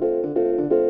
La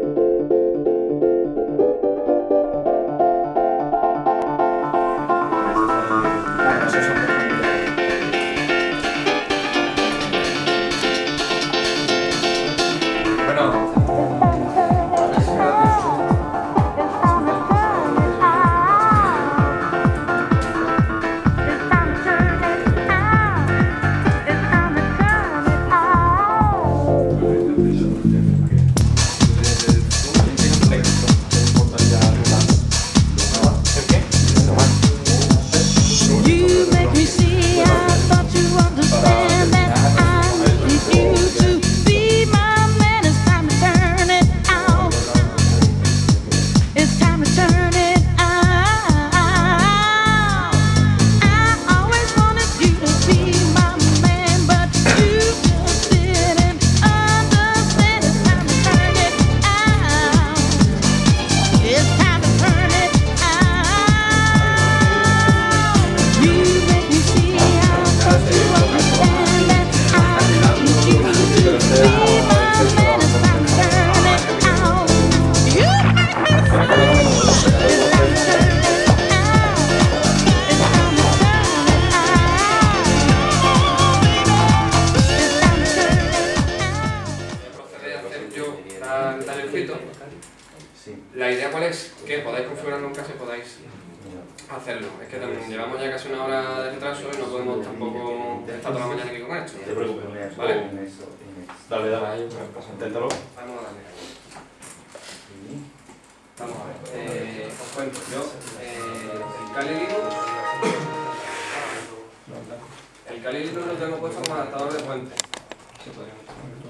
el Kali Linux lo tengo puesto como adaptador de puente.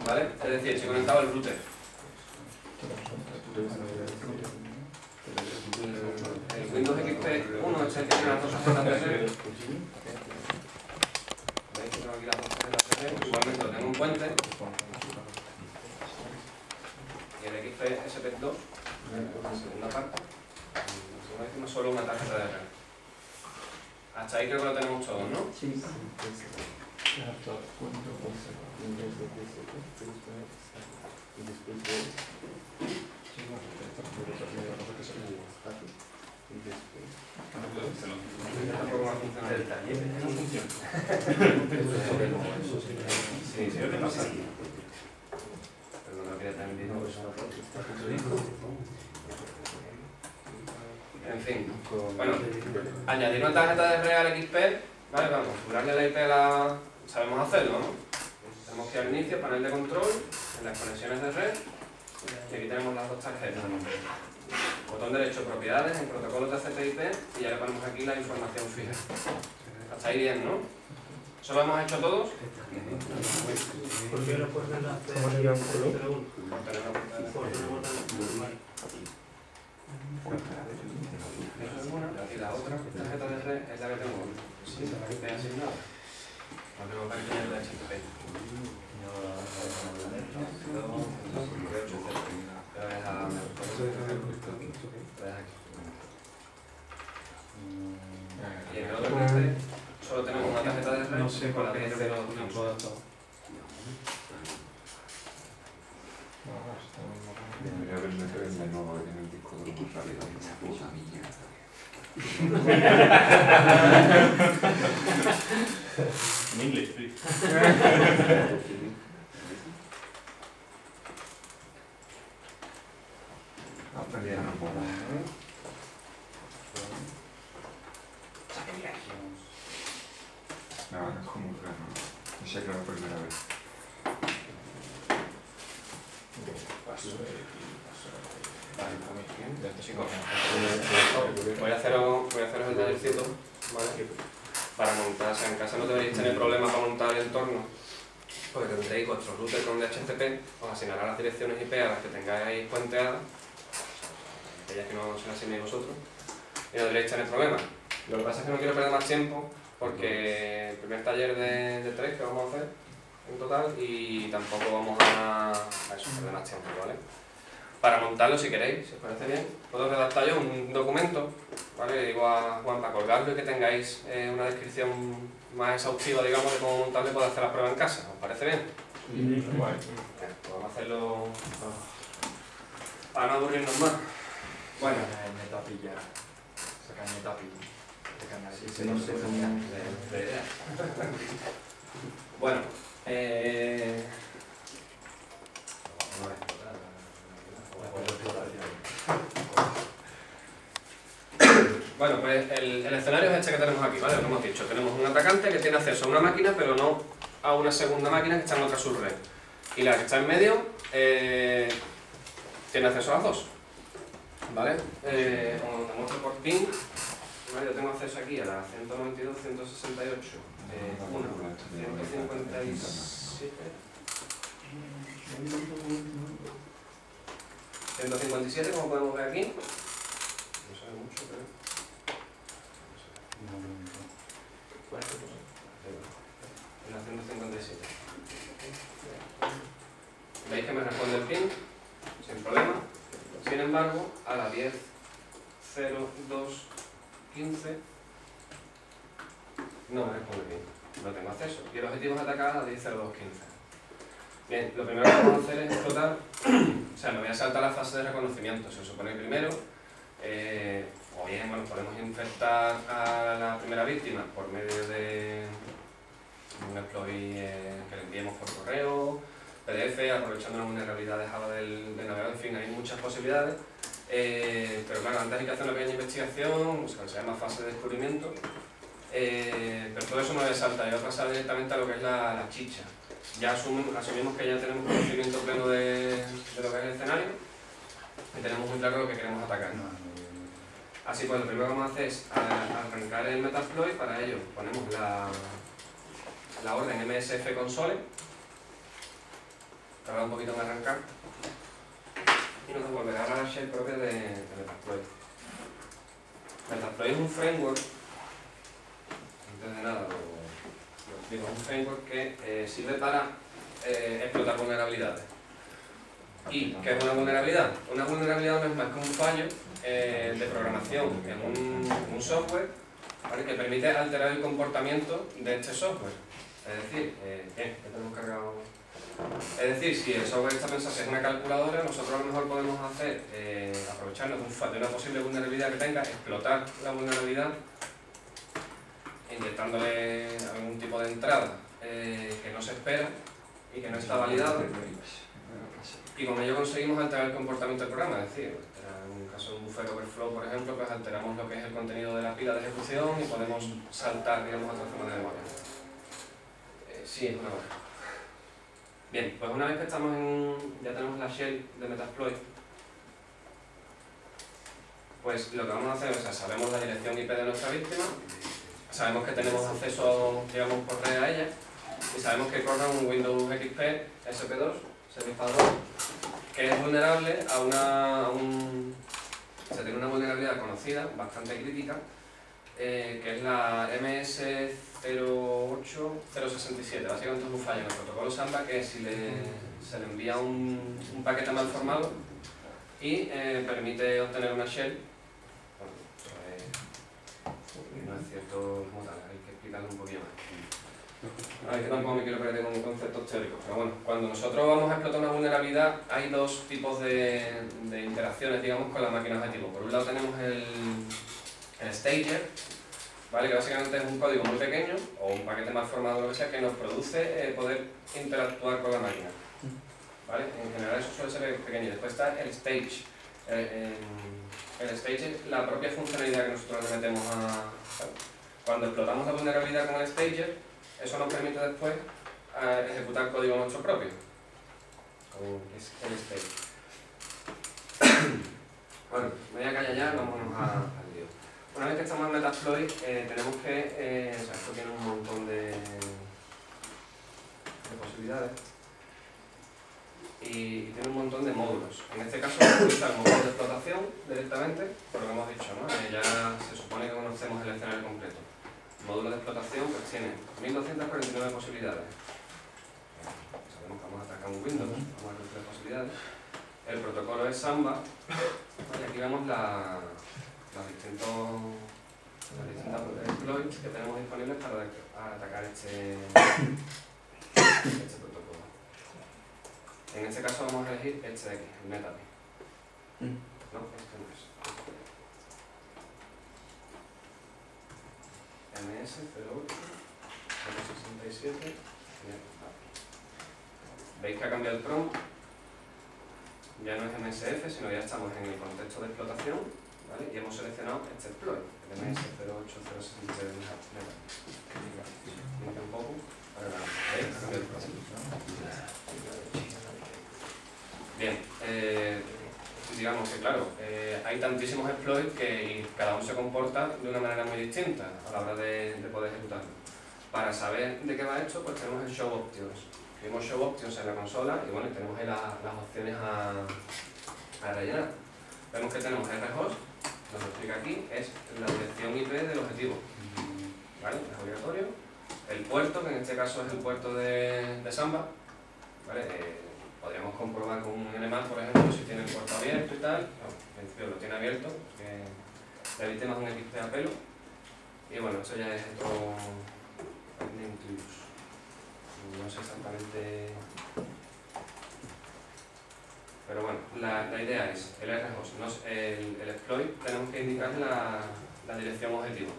¿Vale? Es decir, estoy conectado al router. El Windows XP 1 es el que tiene las dos red. ¿Veis que tengo aquí las dos? Igualmente lo tengo un puente. Y el XP SP2, la segunda parte, decimos, solo una tarjeta de red. Hasta ahí creo que lo tenemos todos, ¿no? Sí. Tampoco va a funcionar el taller. No funciona. Sí, sí, ¿qué pasa? Perdón, no quería también En fin, bueno, añadir una tarjeta de red al XP, vale, vamos, configurarle la IP a la... sabemos hacerlo, ¿no? Tenemos que ir al inicio, panel de control, en las conexiones de red, y aquí tenemos las dos tarjetas. Botón derecho, propiedades, en protocolos de TCP/IP, y ya le ponemos aquí la información fija. Hasta ahí bien, ¿no? ¿Eso lo hemos hecho todos? ¿Por qué no puedes hacer Y la otra tarjeta de red es la que tengo. Sí, la que te he asignado. La tengo que añadir de HTTP. Y en el otro PC solo tenemos una tarjeta de red No sé con por la qué Linux. puedo todo. Debería haber meter el menú que tiene el disco duro más rápido. Esa puta mierda. In English, please. exhaustiva, digamos, de cómo montarlo y poder hacer la prueba en casa. ¿Os parece bien? Guay. Venga, pues vamos a hacerlo para no aburrirnos más. Bueno, el Metapi ya. Saca el Metapi. Este. Sí, sí, no sé idea. Bueno, eh... no es explotar, Bueno, pues el, el escenario es este que tenemos aquí, ¿vale? Lo hemos dicho. Tenemos un atacante que tiene acceso a una máquina, pero no a una segunda máquina que está en otra subred. Y la que está en medio eh, tiene acceso a las dos. ¿Vale? Eh, como te muestro por ping, ¿vale? yo tengo acceso aquí a la 192, 168, eh, 1, 157, 157, como podemos ver aquí. No sabe mucho, pero... ¿Cuál es tu cosa? En la 157. ¿Veis que me responde el pin? Sin problema. Sin embargo, a la 10, 0, 2, 15 no me responde bien. No tengo acceso. Y el objetivo es atacar a la 10, 0, 2, 15. Bien, lo primero que vamos a hacer es explotar, o sea, me voy a saltar la fase de reconocimiento. Se supone que primero, eh, bien, bueno, podemos infectar a la primera víctima por medio de un exploit eh, que le enviemos por correo, PDF, aprovechando una vulnerabilidad de Java del, del navegador, en fin, hay muchas posibilidades. Eh, pero claro, antes hay que hacer una pequeña investigación, o sea, se llama fase de descubrimiento. Eh, pero todo eso no me salta, yo voy a pasar directamente a lo que es la, chicha. Ya asumimos, que ya tenemos conocimiento pleno de lo que es el escenario y tenemos muy claro lo que queremos atacar. Así pues, lo primero que vamos a hacer es a- arrancar el Metasploit, para ello ponemos la, la orden msf console, tarda un poquito en arrancar, y nos devolverá la shell propia de, de Metasploit. Es un framework, antes de nada, lo, lo digo, es un framework que eh, sirve para eh, explotar vulnerabilidades. ¿Y qué es una vulnerabilidad? Una vulnerabilidad no es más que un fallo eh, de programación en un, software que permite alterar el comportamiento de este software. Es decir, eh, bien, tenemos cargado. Es decir, si el software está pensado es una calculadora, nosotros a lo mejor podemos hacer, eh, aprovecharnos de, una posible vulnerabilidad que tenga, explotar la vulnerabilidad, inyectándole algún tipo de entrada eh, que no se espera y que no está validado, y con ello conseguimos alterar el comportamiento del programa, es decir, en un caso de un buffer overflow, por ejemplo, pues alteramos lo que es el contenido de la pila de ejecución y podemos saltar, digamos, a otra zona de memoria. Eh, sí, es una buena. Bien, pues una vez que estamos en, ya tenemos la shell de Metasploit, pues lo que vamos a hacer, o sea, sabemos la dirección IP de nuestra víctima, sabemos que tenemos acceso, digamos, por red a ella, y sabemos que corre un Windows XP SP2, Service Path 2, que es vulnerable a una, a un, o sea, tiene una vulnerabilidad conocida, bastante crítica, eh, que es la MS08067. Básicamente es un fallo en el protocolo Samba que si le, se le envía un, un paquete mal formado y eh, permite obtener una shell, bueno, eso es- no es cierto como tal, hay que explicarlo un poquito más. Ver, que tampoco me quiero perder con conceptos teóricos, pero bueno, cuando nosotros vamos a explotar una vulnerabilidad hay dos tipos de, de interacciones, digamos, con la máquina objetivo. Por un lado tenemos el, el stager, ¿vale? que básicamente es un código muy pequeño, o un paquete más formado lo que sea, que nos produce eh, poder interactuar con la máquina. ¿vale? En general eso suele ser pequeño. Después está el stage. El, en- el stage es la propia funcionalidad que nosotros le metemos a... Cuando explotamos la vulnerabilidad con el stager, eso nos permite después eh, ejecutar código nuestro propio, es el stage. bueno, me voy a callar ya, vámonos a- al lío. Una vez que estamos en Metasploit, eh, tenemos que, eh, o sea, esto tiene un montón de, de posibilidades y tiene un montón de módulos. En este caso vamos utilizar módulos de explotación directamente, por lo que hemos dicho, ¿no? Ya se supone que conocemos el. Módulos de explotación pues tienen 1249 posibilidades. Sabemos que vamos a atacar un Windows, vamos a reducir las posibilidades. El protocolo es Samba, y aquí vemos la, las distintos exploits que tenemos disponibles para para atacar este, este protocolo. En este caso vamos a elegir este de aquí, el Metapi. No, este no es. MS08, M67. ¿Veis que ha cambiado el prompt? Ya no es MSF, sino ya estamos en el contexto de explotación, ¿vale? Y hemos seleccionado este exploit, el MS08063 Limpia un. Bien, eh, digamos que claro, eh, hay tantísimos exploits que cada uno se comporta de una manera muy distinta a la hora de, de poder ejecutarlo. Para saber de qué va esto, pues tenemos el show options. Tenemos show options en la consola y bueno, tenemos ahí la- las opciones a, a rellenar. Vemos que tenemos rhost, nos explica aquí, es la dirección IP del objetivo. ¿Vale? Es obligatorio. El puerto, que en este caso es el puerto de, de Samba, ¿vale? Eh, podríamos comprobar con un NMAP, por ejemplo, si tiene el puerto abierto y tal. No, en principio lo tiene abierto, porque la víctima un XP a pelo. Y bueno, eso ya es otro. No sé exactamente. Pero bueno, la, la idea es el rhost, no el, el exploit, tenemos que indicar la, la dirección objetivo.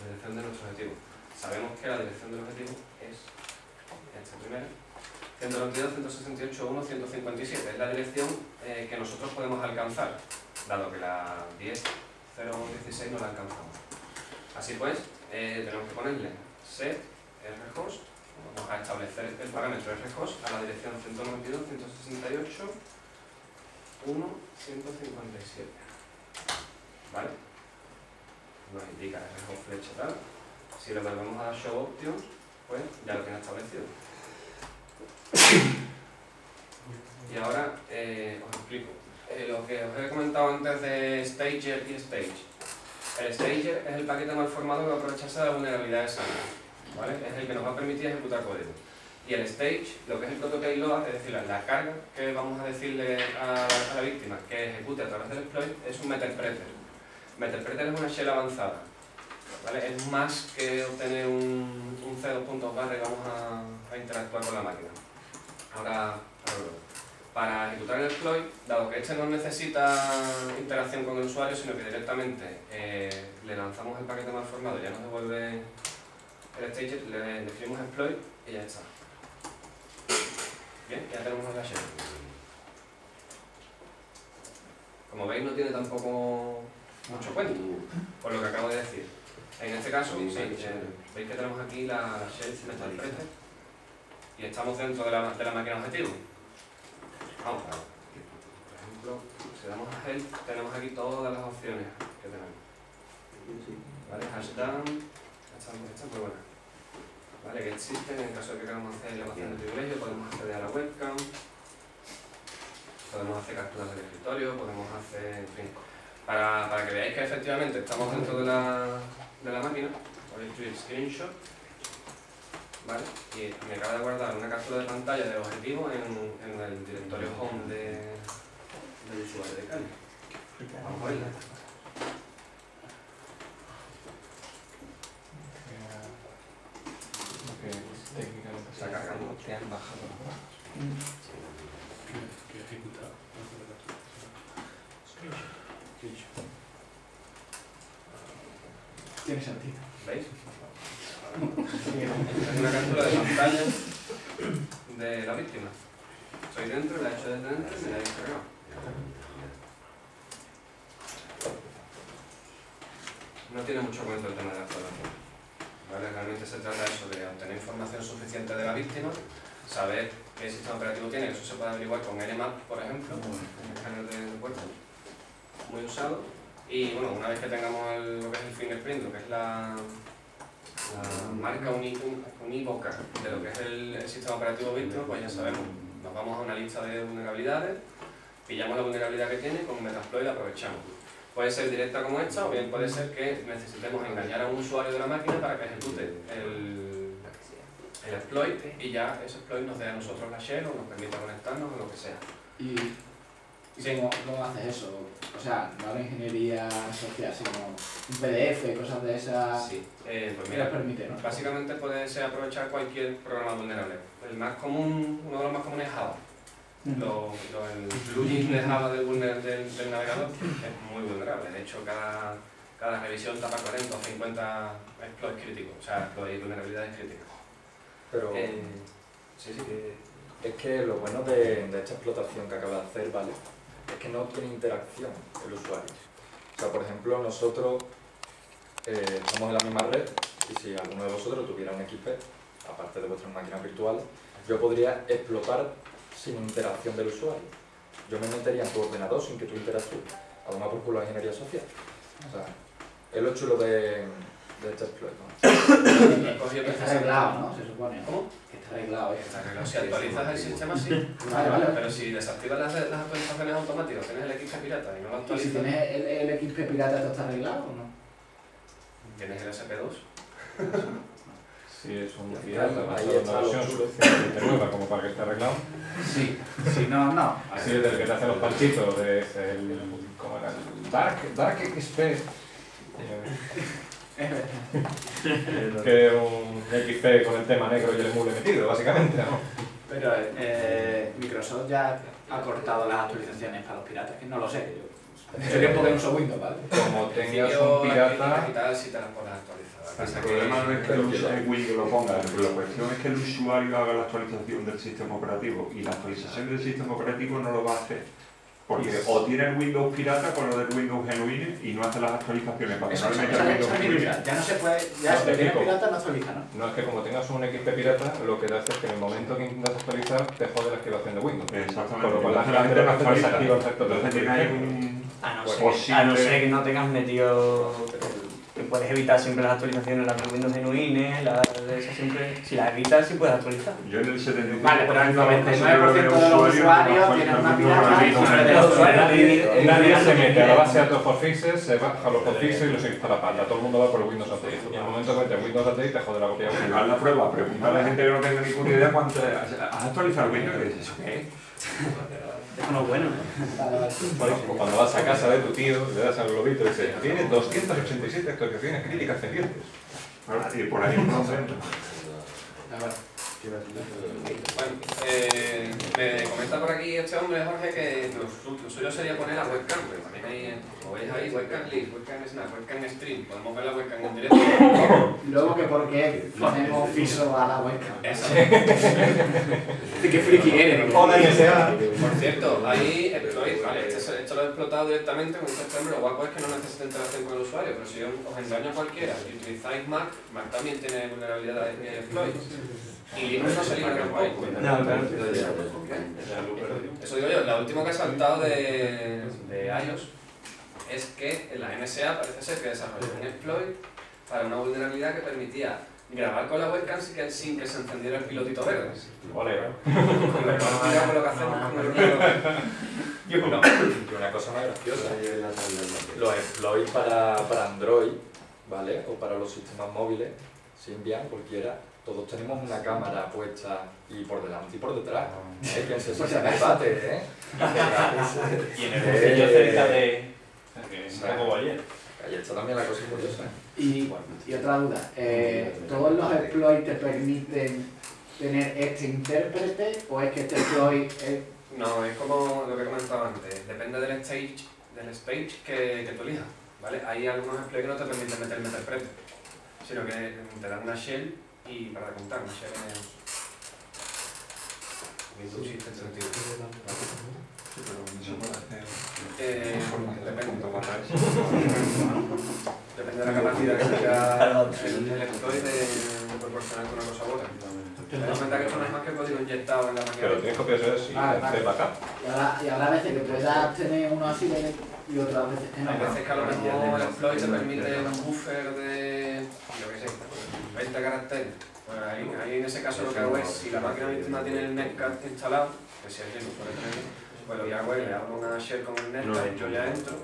La dirección de nuestro objetivo. Sabemos que la dirección del objetivo es esta primera. 192.168.1.157 es la dirección eh, que nosotros podemos alcanzar, dado que la 10.016 no la alcanzamos. Así pues, eh, tenemos que ponerle set rhost, vamos a establecer el parámetro rhost a la dirección 192.168.1.157. ¿Vale? Nos indica rhost flecha tal. Si le volvemos a show options, pues ya lo tiene establecido. Y ahora eh, os explico. Eh, lo que os he comentado antes de Stager y Stage. El Stager es el paquete mal formado que va a aprovecharse de la vulnerabilidad de Samba. ¿vale? Es el que nos va a permitir ejecutar código. Y el Stage, lo que es el protocolo load, es decir, la, carga que vamos a decirle a a la víctima que ejecute a través del exploit, es un meterpreter. Meterpreter es una shell avanzada. Es más que obtener un, un C2.bar y vamos a, a interactuar con la máquina. Ahora, para ejecutar el exploit, dado que este no necesita interacción con el usuario, sino que directamente eh, le lanzamos el paquete mal formado y ya nos devuelve el stage, le definimos exploit y ya está. Bien, ya tenemos la shell. Como veis no tiene tampoco mucho cuento, por lo que acabo de decir. En este caso, sí, eh, veis que tenemos aquí la shell metalpreter y estamos dentro de la, de la máquina objetivo. Vamos a ver. Por ejemplo, si damos a help, tenemos aquí todas las opciones que tenemos. ¿Vale? Hashdown, esta, esta es muy buena. ¿Vale? Que existen en caso de que queramos hacer elevación de privilegio, podemos acceder a la webcam, podemos hacer capturas del escritorio, podemos hacer, en fin. Para, para que veáis que efectivamente estamos dentro de la, de la máquina, podéis escribir screenshot ¿vale? Y me acaba de guardar una captura de pantalla del objetivo en, en el directorio home de, del usuario de Kali. Vamos a verla. Está cargando. Te han bajado. que ejecutar. Tiene sentido. ¿Veis? Es una captura de pantalla de la víctima. Estoy dentro, la he hecho desde dentro y me la he descargado. No tiene mucho cuento el tema de la exploración. ¿Vale? Realmente se trata eso, de obtener información suficiente de la víctima, saber qué sistema operativo tiene, eso se puede averiguar con Nmap, por ejemplo, el escáner de, puertas, muy usado. Y bueno, una vez que tengamos lo que es el fingerprint, lo que es la, marca unívoca de lo que es el, sistema operativo víctima, pues ya sabemos, nos vamos a una lista de vulnerabilidades, pillamos la vulnerabilidad que tiene, con Metasploit la aprovechamos. Puede ser directa como esta, o bien puede ser que necesitemos engañar a un usuario de la máquina para que ejecute el, el exploit y ya ese exploit nos dé a nosotros la shell o nos permita conectarnos o lo que sea. ¿Y, y Sí. cómo, cómo haces eso? O sea, no la ingeniería social, sino un PDF, cosas de esas. Sí, eh, pues que mira, permite, ¿no? Básicamente puede ser aprovechar cualquier programa vulnerable. El más común, uno de los más comunes es Java. lo, lo- el plugin de Java del, vulner- del, del navegador es muy vulnerable. De hecho, cada, cada revisión tapa 40 o 50 exploits críticos, o sea, exploits y vulnerabilidades críticas. Pero Eh, sí, sí. eh, es que lo bueno de, de esta explotación que acaba de hacer, ¿vale? Es que no tiene interacción el usuario. O sea, por ejemplo, nosotros eh, estamos en la misma red y si alguno de vosotros tuviera un XP, aparte de vuestras máquinas virtuales, yo podría explotar sin interacción del usuario. Yo me metería en tu ordenador sin que tú interactúes. Además por culo de ingeniería social. O sea, es lo chulo de, de este exploit. ¿no? ¿no? Se supone. ¿Cómo? Está arreglado, ¿eh? Está arreglado. Si actualizas el sistema, sí. Vale, vale. Pero si desactivas las, las actualizaciones automáticas, tienes el equipo pirata y no lo ¿Y si actualizas, tienes el, el XP pirata, ¿esto está arreglado o no? tienes el SP2. Sí, es un pirata, una versión suficientemente nueva como para que esté arreglado. Sí. Si no, no. Así es del que te hace los panchitos, de el, ¿cómo era? Dark, Dark XP. que un XP con el tema negro y el emule metido, básicamente, ¿no? Pero eh, Microsoft ya ha cortado las actualizaciones para los piratas, que no lo sé. Yo sería un Pokémon uso Windows, ¿vale? Como En tengas un pirata, si te las pones actualizadas. El que- problema no es que el usuario lo ponga, la cuestión es que el usuario haga la actualización del sistema operativo y la actualización del sistema operativo no lo va a hacer. Porque o tiene el Windows pirata con lo del Windows genuino y no hace las actualizaciones para que no le Windows duda. Ya no se puede, ya No, si te tienes pirata no actualiza, ¿no? no es que como tengas un XP pirata, lo que te hace es que en el momento que intentas actualizar, te jode la activación de Windows. Exactamente. Con lo cual la gente no actualiza. Entonces tiene ahí un... A no, Pues ser, que- posible- a no ser que no tengas metido. Puedes evitar siempre las actualizaciones, las de Windows genuine, las de esas siempre. Si las evitas, sí puedes actualizar. Yo en el 75% Vale, pero el de los 99% de los usuarios tienen una pirata. Nadie, se mete a la base de los hotfixes, se baja los hotfixes y los instala pata. Todo el mundo va por el Windows Update. Y en el momento que metes Windows Update, te jode la copia Haz la prueba, preguntar a la gente que no tenga ninguna idea cuánto has actualizado Windows y dices, ¿eso qué? Eso no es bueno. Cuando vas a casa de tu tío, le das al globito y dices, tiene 287 actualizaciones críticas pendientes. Bueno, Y por ahí entonces... Bueno. Eh, me comenta por aquí este hombre, Jorge, que lo, su- lo suyo sería poner la webcam, pero también hay, como veis ahí, webcam list, webcam snap, webcam stream, podemos ver la webcam en directo. Luego que por qué ponemos piso a la webcam. Eso. ¿Qué friki eres? Hola, NSA. Por cierto, ahí exploit, vale, este esto lo he explotado directamente con este hombre, lo guapo es que no necesita interacción con el usuario, pero si os engaño a cualquiera y utilizáis Mac, Mac también tiene vulnerabilidades y exploits. Y Linux no se libra tampoco. No, claro. Eso digo yo, la última que ha saltado de, de iOS es que en la NSA parece ser que desarrolló un exploit para una vulnerabilidad que permitía grabar con la webcam sin que, sin que se encendiera el pilotito verde. Con cual, mira con lo que hacemos con el. No, y una cosa más graciosa. Los exploits para, para Android, ¿vale? O para los sistemas móviles, Symbian, cualquiera, todos tenemos una cámara puesta y por delante y por detrás. ¿eh? Que se Por si siente el bate, ¿eh? Y en el bolsillo cerca de... Que poco ayer. Ahí está también la cosa curiosa. Y, y otra duda, eh, ¿todos los exploits te permiten tener este intérprete o es que este exploit es... No, es como lo que he comentado antes, depende del stage, del stage que, que tú elijas. ¿vale? Hay algunos exploits que no te permiten meter interprete, sino que te dan una shell y para contar, una shell es Windows System sentido. Sí, pero eso puede hacer... Eh, depende. De la capacidad que tenga el, de proporcionar una cosa u otra. Ten en cuenta que esto no es más que código inyectado en la máquina. Pero tienes copias de eso y Ah, vale. backup. Y habrá, y habrá veces que puedas tener uno así de, y otras veces que no. Hay veces que a lo mejor el exploit te permite un buffer de, yo qué sé, 20 caracteres. Pues ahí, ahí en ese caso lo que hago es, si la máquina víctima tiene el netcat instalado, que si es Linux suele tenerlo, pues lo que hago es le hago una shell con el netcat, yo ya entro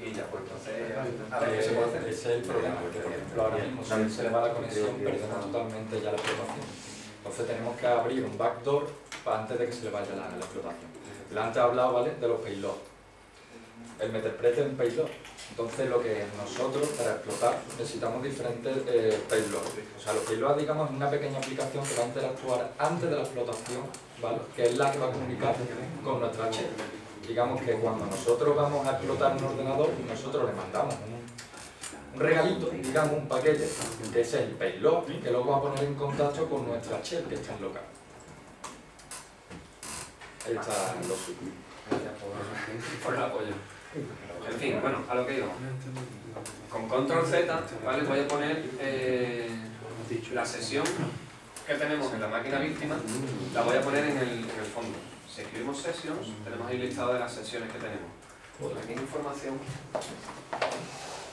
y ya pues entonces a ver qué se puede hacer. Ese es el problema, que por ejemplo ahora mismo si se le va la conexión perdemos totalmente ya la explotación. Entonces tenemos que abrir un backdoor para antes de que se le vaya la, la explotación. Le antes he hablado, ¿vale? De los payloads. El meterprete es un payload. Entonces lo que nosotros para explotar necesitamos diferentes eh, payloads. O sea, los payloads digamos es una pequeña aplicación que va a interactuar antes de la explotación, ¿vale? que es la que va a comunicar con nuestra shell. Digamos que cuando nosotros vamos a explotar un ordenador, nosotros le mandamos un, un regalito, digamos un paquete, que es el payload, que luego va a poner en contacto con nuestra shell que está en local. Ahí está lo suyo. Por, el apoyo. En fin, bueno, a lo que iba. Con control Z, ¿vale? Voy a poner eh, la sesión que tenemos en la máquina víctima, la voy a poner en el, en el fondo. Si escribimos sessions, tenemos ahí listado de las sesiones que tenemos. Aquí hay información.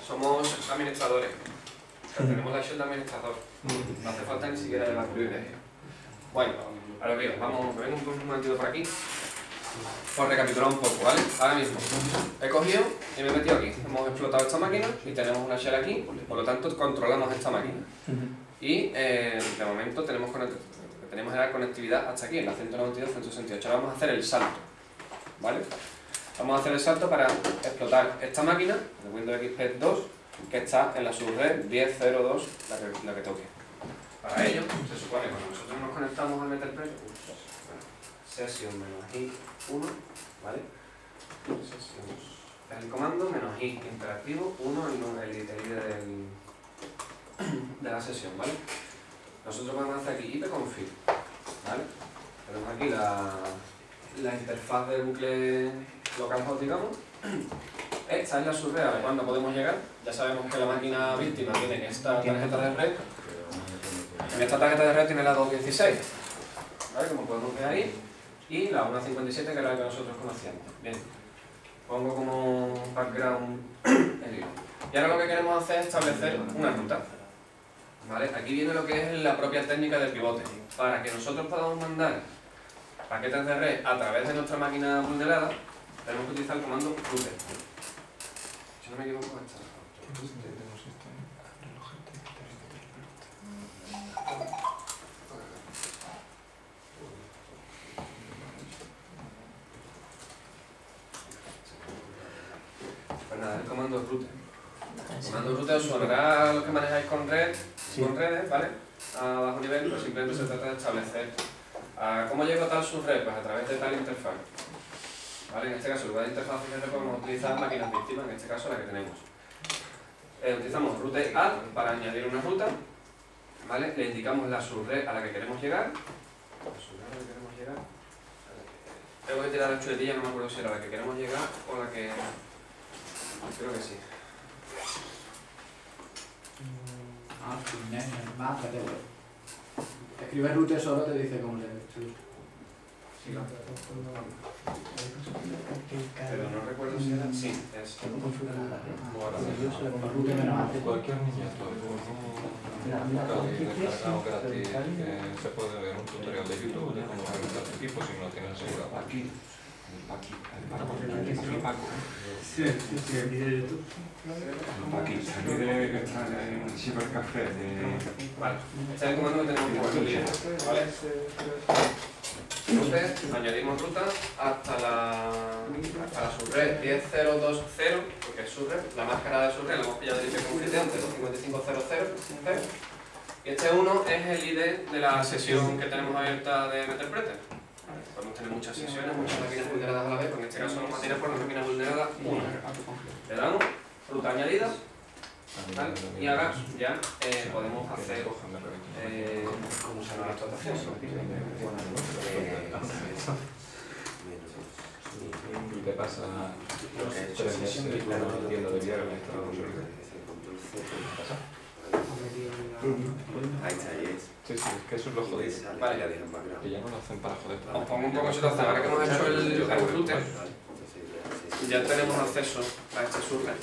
Somos administradores. O sea, tenemos la shell de administrador. No hace falta ni siquiera llevar privilegios. Bueno, a lo que iba. Vamos, vengo un momentito por aquí. Por recapitular un poco, ¿vale? Ahora mismo he cogido y me he metido aquí. Hemos explotado esta máquina y tenemos una shell aquí, por lo tanto controlamos esta máquina. Y eh, de momento tenemos, tenemos la conectividad hasta aquí, en la 192.168. Ahora vamos a hacer el salto, ¿vale? Vamos a hacer el salto para explotar esta máquina, de Windows XP 2, que está en la subred 10.02, la que, toque. Para ello, se supone que cuando nosotros nos conectamos al Meterpreter, bueno, session menos i 1, ¿vale? Sessions. Es el comando menos i interactivo 1, el, el, el de la sesión, ¿vale? Nosotros podemos hacer aquí ipconfig, ¿vale? Tenemos aquí la interfaz de bucle localhost, digamos. Esta es la subred a la cual no podemos llegar. Ya sabemos que la máquina víctima tiene esta tarjeta de red. En esta tarjeta de red tiene la 216, ¿vale? Como podemos ver ahí. Y la 157 que era la que nosotros conocíamos. Bien. Pongo como background el hilo. Y ahora lo que queremos hacer es establecer una ruta. ¿Vale? Aquí viene lo que es la propia técnica del pivote. Para que nosotros podamos mandar paquetes de red a través de nuestra máquina vulnerada, tenemos que utilizar el comando router. Si no me equivoco, esta. Pues nada, el comando router. El comando router os sonará a los que manejáis con red, con redes, ¿vale? A bajo nivel, pues simplemente se trata de establecer ah, cómo llego a tal subred, pues a través de tal interfaz. ¿Vale? En este caso, en lugar de interfaz fíjate, podemos utilizar máquinas víctimas, en este caso la que tenemos. Eh, utilizamos route add para añadir una ruta, ¿vale? Le indicamos la subred a la que queremos llegar. La subred a la que queremos llegar. Tengo que tirar la chuletilla, no me acuerdo si era la que queremos llegar o la que... Creo que sí. Ah, güey. Escribes router solo te dice cómo le Sí, no. Pero no recuerdo si era... Sí, es... Cualquier niñato descargado gratis que se puede ver un tutorial de YouTube de cómo realizar tu equipo si no lo tienes asegurado. Aquí. Aquí. Sí, sí, sí, aquí de YouTube. Aquí. Aquí de el cibercafé de... Vale, el comando que tenemos que cumplir, ¿vale? Router, añadimos ruta hasta la, hasta la subred. 10020, porque es subred, la máscara de subred la hemos pillado del IP confidente 255.0.0, y este 1 es el ID de la sesión. que tenemos abierta de Meterpreter. Podemos tener muchas sesiones, muchas máquinas vulneradas a la vez, pero en este caso nos mantiene por la máquina vulnerada 1. Le damos ruta añadida, ¿vale? y ahora ya eh, podemos hacer eh, ¿cómo se llama la explotación? Y te pasa de viernes Solidar. Ahí está, ahí es. Sí, sí, es que eso es lo jodido. Vale. Que ya no lo hacen para joder. Os pongo un poco en situación, ahora que hemos hecho el, el router, ya tenemos acceso a este subred.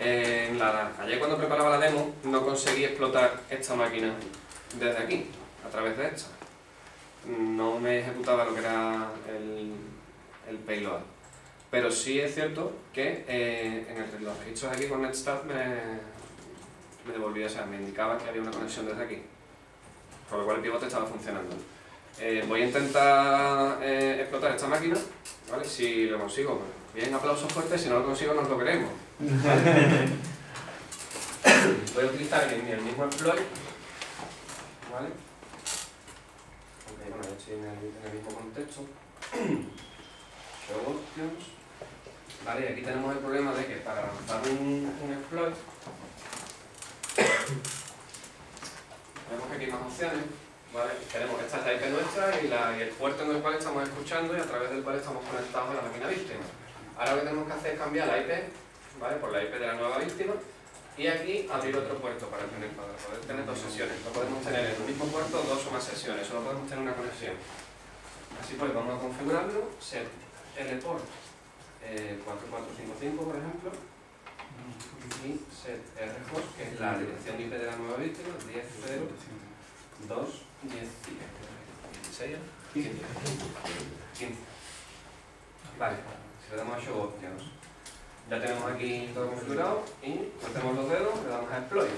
En la, ayer cuando preparaba la demo no conseguí explotar esta máquina desde aquí, a través de esta. No me ejecutaba lo que era el, payload. Pero sí es cierto que eh, en el, los registros aquí con NetStat me, devolvía, o sea, me indicaba que había una conexión desde aquí. Por lo cual el pivote estaba funcionando. Eh, voy a intentar eh, explotar esta máquina, ¿vale? Si lo consigo, pues, bien, aplausos fuertes, si no lo consigo, nos lo queremos. voy a utilizar el, mismo exploit, ¿vale? En el, mismo contexto. Show options. Vale, aquí tenemos el problema de que para lanzar un, exploit, tenemos aquí más opciones. ¿vale? Tenemos esta es la IP nuestra y, la, y el puerto en el cual estamos escuchando y a través del cual estamos conectados a la máquina víctima. Ahora lo que tenemos que hacer es cambiar la IP ¿vale? por la IP de la nueva víctima y aquí abrir otro puerto para tener, para poder tener dos sesiones. No podemos tener en el mismo puerto dos o más sesiones, solo podemos tener una conexión. Así pues, vamos a configurarlo, set lport eh, 4455 por ejemplo y set rhost, que es la dirección IP de la nueva víctima, 10.0.2.10.16 15. 15. Vale, si le damos a Show Options, ya tenemos aquí todo configurado y metemos los dedos, le damos a Exploit.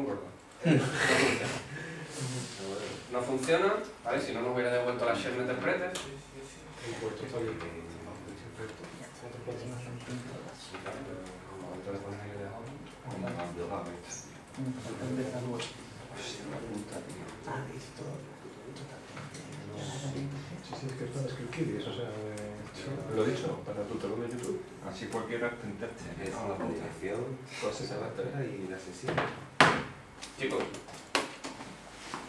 Gordo. No funciona. ¿vale? Si no nos hubiera devuelto la shell interpreter. El puerto. Sí, sí, es que Kiddies, o sea, lo he dicho, para tu tutorial de YouTube. Así cualquiera intente. Es la comunicación, Pues sí, se va a y la sesión. Chicos,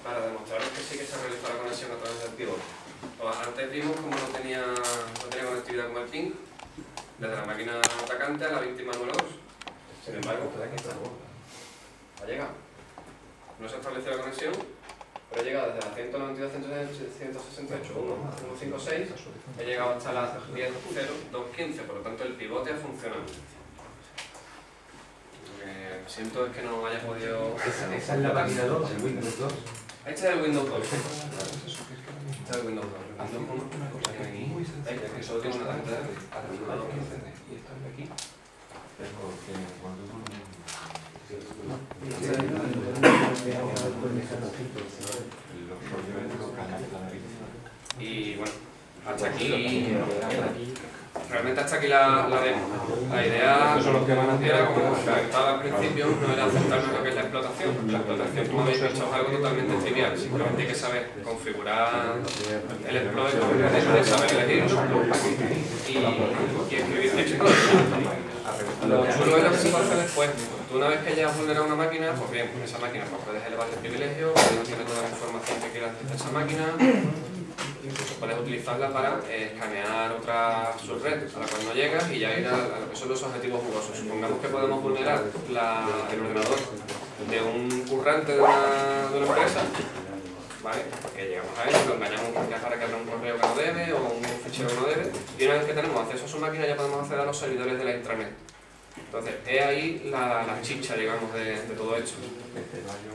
para demostraros que sí que se realizó la conexión a través del pivot. Pues antes vimos cómo no tenía, no tenía conectividad con el ping, desde la máquina atacante a la víctima número 2. Sin embargo, ha llegado. No se ha establecido la conexión, pero he llegado desde la 192, 168, 1, 156, he llegado hasta la 10, 0, 2, 15, por lo tanto el pivote ha funcionado. Lo que siento es que no haya podido... Esa, esa es la página 2 del Windows 2. Este es el Windows 2. Este es el Windows 2. El Windows 1 lo tienen ahí. Ahí, que solo tiene una tarjeta de Y esta de aquí. Y bueno, hasta aquí. Realmente hasta aquí la, la demo. La idea era como comentaba al principio, no era centrarnos en lo que es la explotación. La explotación, como habéis visto, es algo totalmente trivial. Simplemente hay que saber configurar el elegirlo y, y escribir. Lo chulo es lo que se puede hacer después. Tú una vez que ya has vulnerado una máquina, pues bien, esa máquina pues puedes elevarle privilegios, puedes tener toda la información que quieras de esa máquina, incluso puedes utilizarla para eh, escanear otra subred a la cual no llegas y ya ir a, a lo que son los objetivos jugosos. Supongamos que podemos vulnerar la- el ordenador de un currante de una, de una empresa, ¿vale? Que llegamos a él, lo engañamos para que abra un correo que no debe o un fichero que no debe, y una vez que tenemos acceso a su máquina ya podemos acceder a los servidores de la intranet. Entonces, es ahí la, la chicha, digamos, de, todo esto.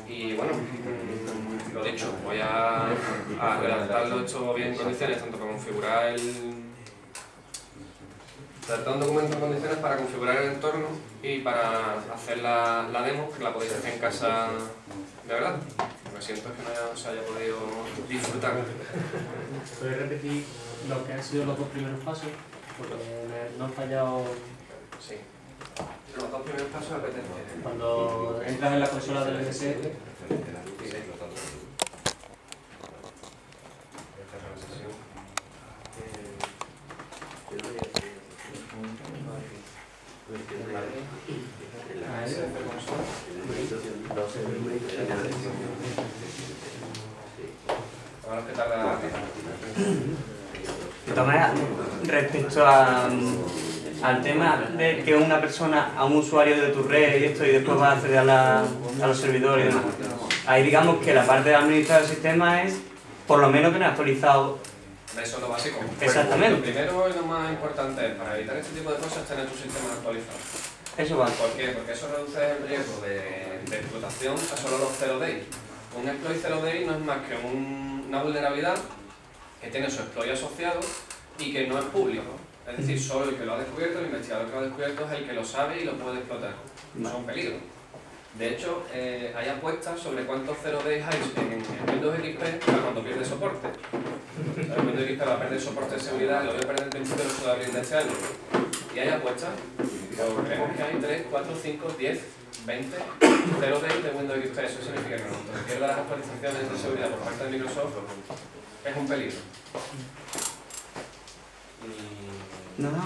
Y bueno, mm, lo dicho, voy a, a redactarlo hecho bien en condiciones, tanto para configurar el... Redactar un documento en condiciones para configurar el entorno y para hacer la, la demo, que la podéis hacer en casa de verdad. Lo que siento es que no se haya podido disfrutar. ¿Puedes repetir lo que han sido los dos primeros pasos? Porque me- no han fallado Sí. Los dos primeros pasos apetece. cuando entras en la consola del tarda De todas maneras, respecto a, al tema de que una persona, a un usuario de tu red y esto, y después va a acceder a, la- a los servidores y demás, ahí digamos que la parte de administrar el sistema es por lo menos tener actualizado. Eso es lo básico. Exactamente. Lo primero y lo más importante es, para evitar este tipo de cosas, tener tu sistema actualizado. Eso va. ¿Por qué? Porque eso reduce el riesgo de, explotación a solo los 0 days. Un exploit 0 day no es más que un- una vulnerabilidad que tiene su exploit asociado y que no es público. Es decir, solo el que lo ha descubierto, el investigador que lo ha descubierto es el que lo sabe y lo puede explotar. Eso es un peligro. De hecho, eh, hay apuestas sobre cuántos 0 days hay en Windows XP para cuando pierde soporte. El Windows XP va a perder soporte de seguridad, lo voy a perder el 28 de 8 de abril de este año. Y hay apuestas, o creemos que hay 3, 4, 5, 10, 20, 0 days de Windows XP. Eso significa que cuando pierda las actualizaciones de seguridad por parte de Microsoft, es un peligro. No, no.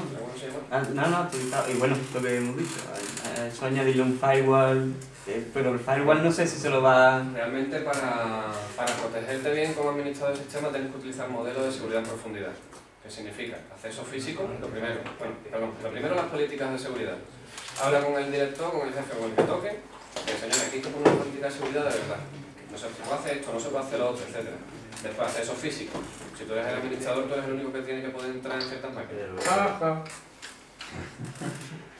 Ah, no, no, y bueno, lo que hemos dicho, eso añadirle un firewall, pero el firewall no sé si se lo va... Realmente para, para protegerte bien como administrador de sistema tienes que utilizar modelos de seguridad en profundidad. ¿Qué significa? Acceso físico, lo primero. Bueno, perdón, lo primero las políticas de seguridad. Habla con el director, con el jefe, con el que toque, que señor, aquí hay que poner una política de seguridad de verdad. No se puede hacer esto, no se puede hacer lo otro, etc. Después, acceso físico. Si tú eres el administrador, tú eres el único que tiene que poder entrar en ciertas máquinas.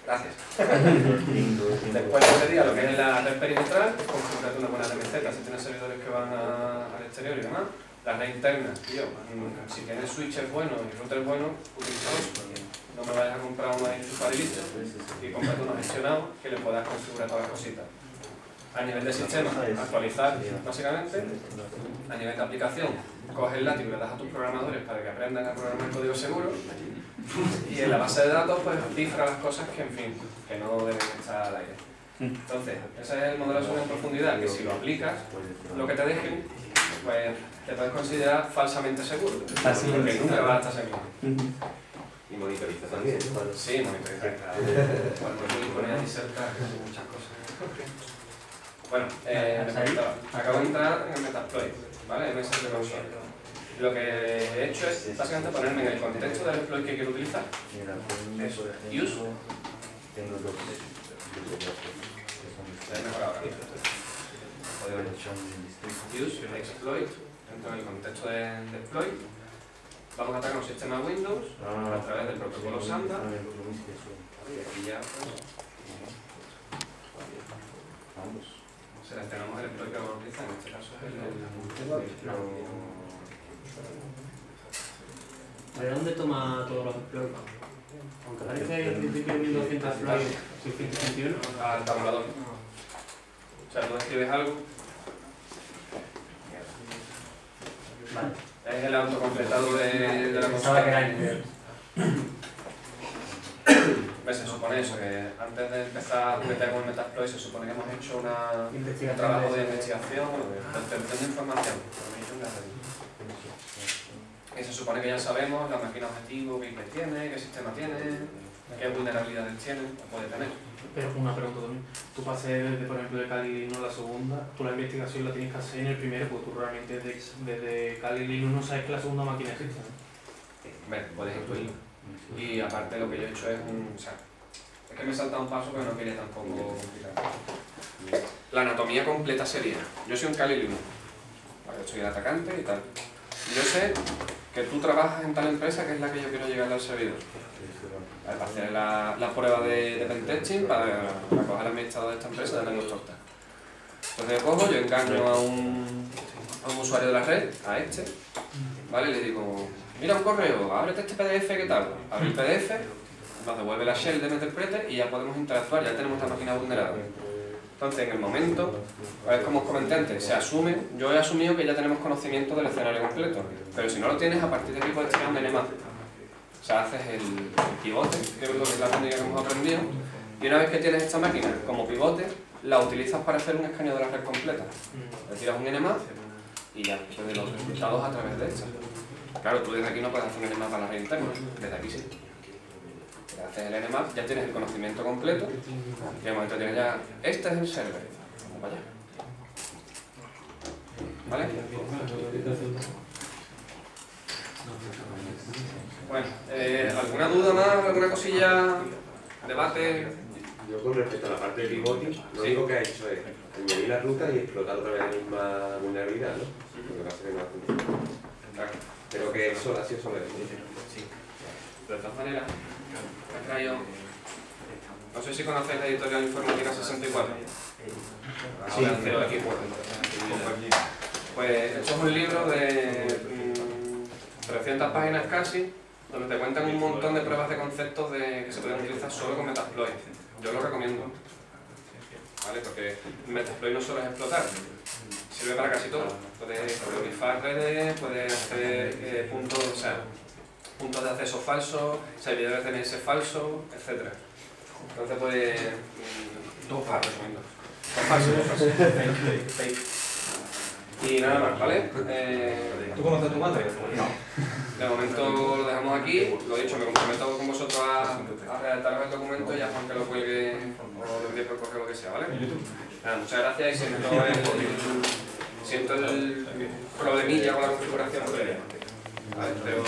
Gracias. Después sería lo que es la red perimetral, configurarte una buena DMZ si tienes servidores que van a- al exterior y demás. La red interna, tío, si tienes switches buenos y routers buenos, utilízalos. No me vayas a comprar una enchufadilito y cómprate uno gestionado que le puedas configurar todas las cositas. A nivel de sistema, actualizar básicamente. A nivel de aplicación, coges el látigo y le das a tus programadores para que aprendan a programar código seguro. Y en la base de datos, pues cifra las cosas que, en fin, que no deben estar al aire. Entonces, ese es el modelo de seguridad en profundidad, que si lo aplicas, lo que te dejen, pues te puedes considerar falsamente seguro. Porque nunca vas a estar seguro. Ujú. Y monitoriza también. Sí, monitorizar. Bueno, pues poner ahí cerca, muchas cosas. Bueno, eh, acabo de entrar en el Metasploit, ¿vale? En ese de consola. Lo que he hecho es básicamente ponerme en el contexto del exploit que quiero utilizar. Es use. Use, exploit, dentro del contexto de, de exploit. Vamos a atacar un sistema Windows a través del protocolo SAMDA. Y aquí ya pues, seleccionamos el exploit que vamos a utilizar, en este caso es el, el- ¿De dónde toma todos los exploits? Aunque parece en principio 1200 exploits 621. al tabulador. O sea, tú escribes algo, Vale. es el autocompletado de, de la Pensaba que era consola. Pues se supone eso, que antes de empezar a meter con el Metasploit se supone que hemos hecho una, un trabajo de de- investigación, de obtención de información. Y se supone que ya sabemos la máquina objetivo, qué IP tiene, qué sistema tiene, qué vulnerabilidades tiene o puede tener. Pero una pregunta también. Tú pasé desde, por ejemplo, de Kali Linux a la segunda, tú la investigación la tienes que hacer en el primero, porque tú realmente desde, desde Kali Linux no sabes que la segunda máquina existe. ¿no? Bueno, puedes incluirlo. Y aparte lo que yo he hecho es un... O sea, es que me he saltado un paso pero no quería tampoco complicar. La anatomía completa sería, yo soy un Kali Linux, ¿vale? soy el atacante y tal. Yo sé que tú trabajas en tal empresa que es la que yo quiero llegar al servidor. Para hacer la, la prueba de, de pentesting, para, para coger administrador de esta empresa de menos torta. Entonces yo cojo, yo engaño a un, a un usuario de la red, a este, ¿vale? Y le digo, mira un correo, ábrete este PDF, ¿qué tal? Abre el PDF, nos devuelve la shell de Meterprete y ya podemos interactuar, ya tenemos la máquina vulnerada. Entonces, en el momento, ver, como os comenté antes, se asume, yo he asumido que ya tenemos conocimiento del escenario completo, pero si no lo tienes, a partir de aquí puedes tirar un NMAP. O sea, haces el, pivote, que es lo que es la técnica que hemos aprendido, y una vez que tienes esta máquina como pivote, la utilizas para hacer un escaneo de la red completa. Le tiras un NMAP y ya, desde los resultados a través de esta. Claro, tú desde aquí no puedes hacer un NMAP para la red interna, desde aquí sí. Haces el NMAP, ya tienes el conocimiento completo y al momento tienes ya, este es el server. Vamos para allá. ¿Vale? Bueno, eh, ¿alguna duda más? ¿Alguna cosilla? ¿Debate? Yo con respecto a la parte de pivoting, lo único que ha hecho es añadir la ruta y explotar otra vez la misma vulnerabilidad, ¿no? Lo que pasa es que no ha funcionado. Pero que eso ha sido solo eso. Sí. De todas maneras, he traído... No sé si conocéis la editorial Informática 64. Sí. Equipo. Pues esto es un libro de mm, 300 páginas casi, donde te cuentan un montón de pruebas de conceptos de, que se pueden utilizar solo con Metasploit. Yo lo recomiendo. ¿Vale? Porque Metasploit no solo es explotar, sirve para casi todo. Puedes unifar redes, puedes hacer eh, puntos, o sea, puntos de acceso falsos, servidores DNS falsos, etc. Entonces, pues. mm, Todo falso, recomiendo. Todo falso, todo falso. Fake, fake. Y nada más, ¿vale? Eh, ¿Tú conoces a tu madre? de momento lo dejamos aquí. Lo dicho, me comprometo con vosotros a, a redactar el documento y a Juan que lo cuelgue o lo envíe por correo lo que sea, ¿vale? Nada, muchas gracias y siento el, siento el problemilla con la configuración ¿Vale? Pero